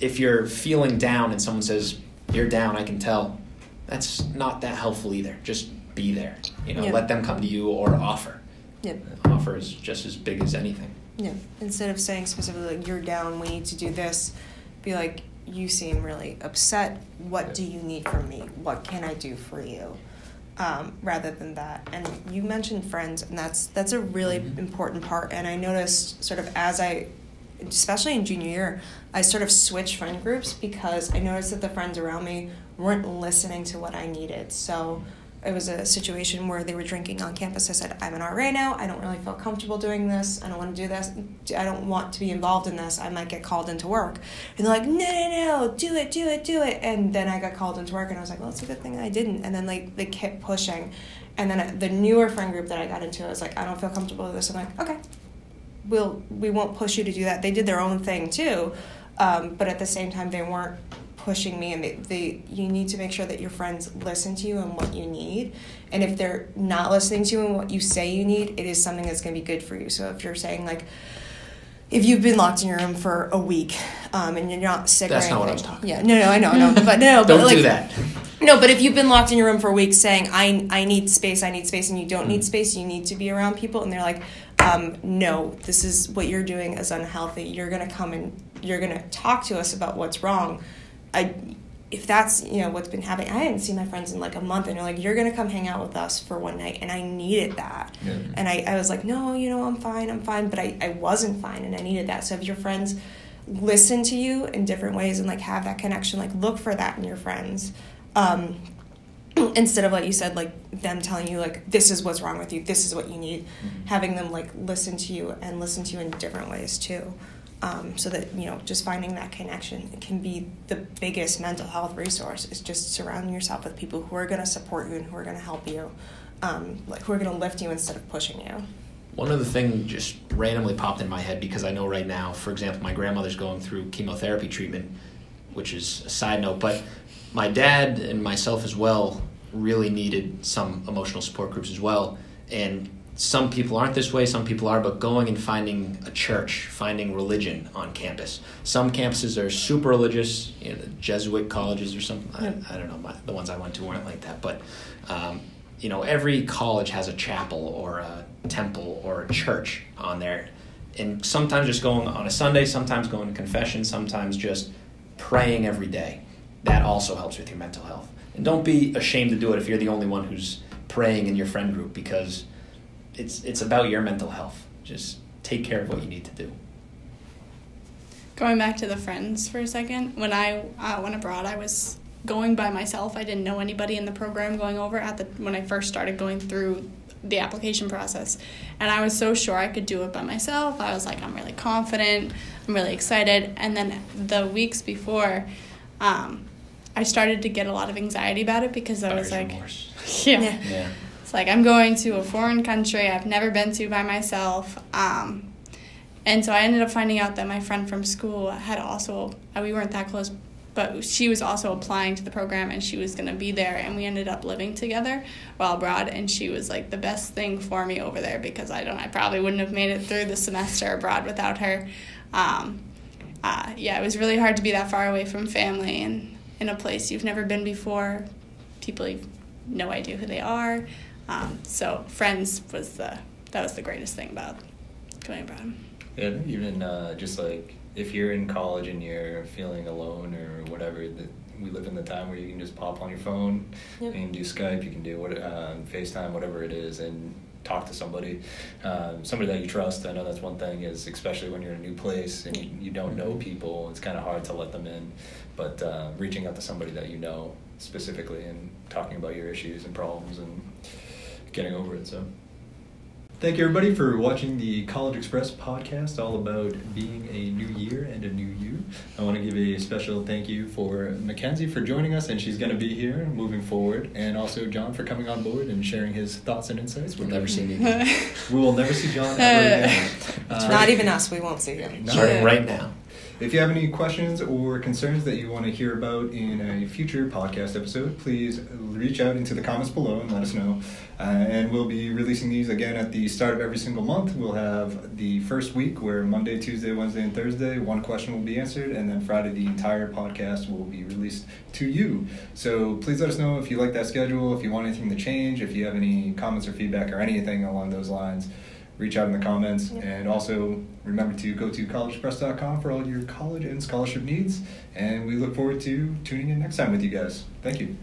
If you're feeling down and someone says you're down, I can tell. That's not that helpful either. Just be there. You know, Yeah. let them come to you or offer. Yep. Offer is just as big as anything. Yeah. Instead of saying specifically like you're down, we need to do this, be like you seem really upset. What do you need from me? What can I do for you? Um, rather than that, and you mentioned friends, and that's that's a really Mhm. important part. And I noticed sort of as I, especially in junior year, I sort of switched friend groups because I noticed that the friends around me weren't listening to what I needed. So it was a situation where they were drinking on campus. I said, I'm an RA now. I don't really feel comfortable doing this. I don't want to do this. I don't want to be involved in this. I might get called into work. And they're like, no, no, no, do it, do it, do it. And then I got called into work and I was like, well, it's a good thing I didn't. And then like they kept pushing. And then the newer friend group that I got into, I was like, I don't feel comfortable with this. I'm like, okay, we'll, we won't push you to do that. They did their own thing too. Um, but at the same time, they weren't pushing me and they, they you need to make sure that your friends listen to you and what you need and if they're not listening to you and what you say you need it is something that's going to be good for you so if you're saying like if you've been locked in your room for a week um, and you're not sick That's or not what I anything, was talking yeah no no i know no but no but Don't like do that. no, but if you've been locked in your room for a week saying I I need space, I need space and you don't Mm. need space, you need to be around people and they're like um, no, this is what you're doing is unhealthy. You're gonna come and you're gonna talk to us about what's wrong. I, if that's you know what's been happening, I hadn't seen my friends in like a month, and they're like, you're gonna come hang out with us for one night, and I needed that. Yeah. And I, I was like, no, you know, I'm fine, I'm fine, but I, I wasn't fine, and I needed that. So if your friends listen to you in different ways and like have that connection, like look for that in your friends. Um, instead of like you said like them telling you like this is what's wrong with you this is what you need Mm-hmm. having them like listen to you and listen to you in different ways too um, so that you know just finding that connection can be the biggest mental health resource is just surrounding yourself with people who are going to support you and who are going to help you um, like who are going to lift you instead of pushing you One other thing just randomly popped in my head because I know right now, for example, my grandmother's going through chemotherapy treatment, which is a side note, but my dad and myself as well really needed some emotional support groups as well. And some people aren't this way, some people are, but going and finding a church, finding religion on campus. Some campuses are super religious, you know, Jesuit colleges or something. I, I don't know, my, the ones I went to weren't like that, but um, you know, every college has a chapel or a temple or a church on there. And sometimes just going on a Sunday, sometimes going to confession, sometimes just praying every day. That also helps with your mental health. And don't be ashamed to do it if you're the only one who's praying in your friend group because it's it's about your mental health. Just take care of what you need to do. Going back to the friends for a second, when I uh, went abroad, I was going by myself. I didn't know anybody in the program going over at the when I first started going through the application process, and I was so sure I could do it by myself. I was like, I'm really confident, I'm really excited, and then the weeks before, um, I started to get a lot of anxiety about it because I was like. Yeah. Yeah. It's like I'm going to a foreign country I've never been to by myself. Um, and so I ended up finding out that my friend from school had also, uh, we weren't that close, but she was also applying to the program and she was going to be there. And we ended up living together while abroad. And she was like the best thing for me over there because I don't, I probably wouldn't have made it through the semester abroad without her. Um, uh, yeah, it was really hard to be that far away from family and in a place you've never been before, people you've no idea who they are. Um, so friends was the that was the greatest thing about going abroad. Yeah, even uh, just like if you're in college and you're feeling alone or whatever, that we live in the time where you can just pop on your phone, Yep. you can do Skype, you can do what um, FaceTime, whatever it is, and talk to somebody, um, somebody that you trust. I know that's one thing is especially when you're in a new place and you, you don't know people, it's kind of hard to let them in. But uh, reaching out to somebody that you know specifically and talking about your issues and problems and getting over it. So. Thank you, everybody, for watching the CollegeXpress podcast, all about being a new year and a new you. I want to give a special thank you for Mackenzie for joining us, and she's going to be here moving forward, and also John for coming on board and sharing his thoughts and insights. We'll with never see me again. We will never see John ever again. Uh, not even us we won't see him No. Starting right now. If you have any questions or concerns that you want to hear about in a future podcast episode, please reach out into the comments below and let us know. Uh, and we'll be releasing these again at the start of every single month. We'll have the first week where Monday, Tuesday, Wednesday, and Thursday, one question will be answered, and then Friday, the entire podcast will be released to you. So please let us know if you like that schedule, if you want anything to change, if you have any comments or feedback or anything along those lines reach out in the comments. Yep. And also remember to go to collegexpress.com for all your college and scholarship needs. And we look forward to tuning in next time with you guys. Thank you.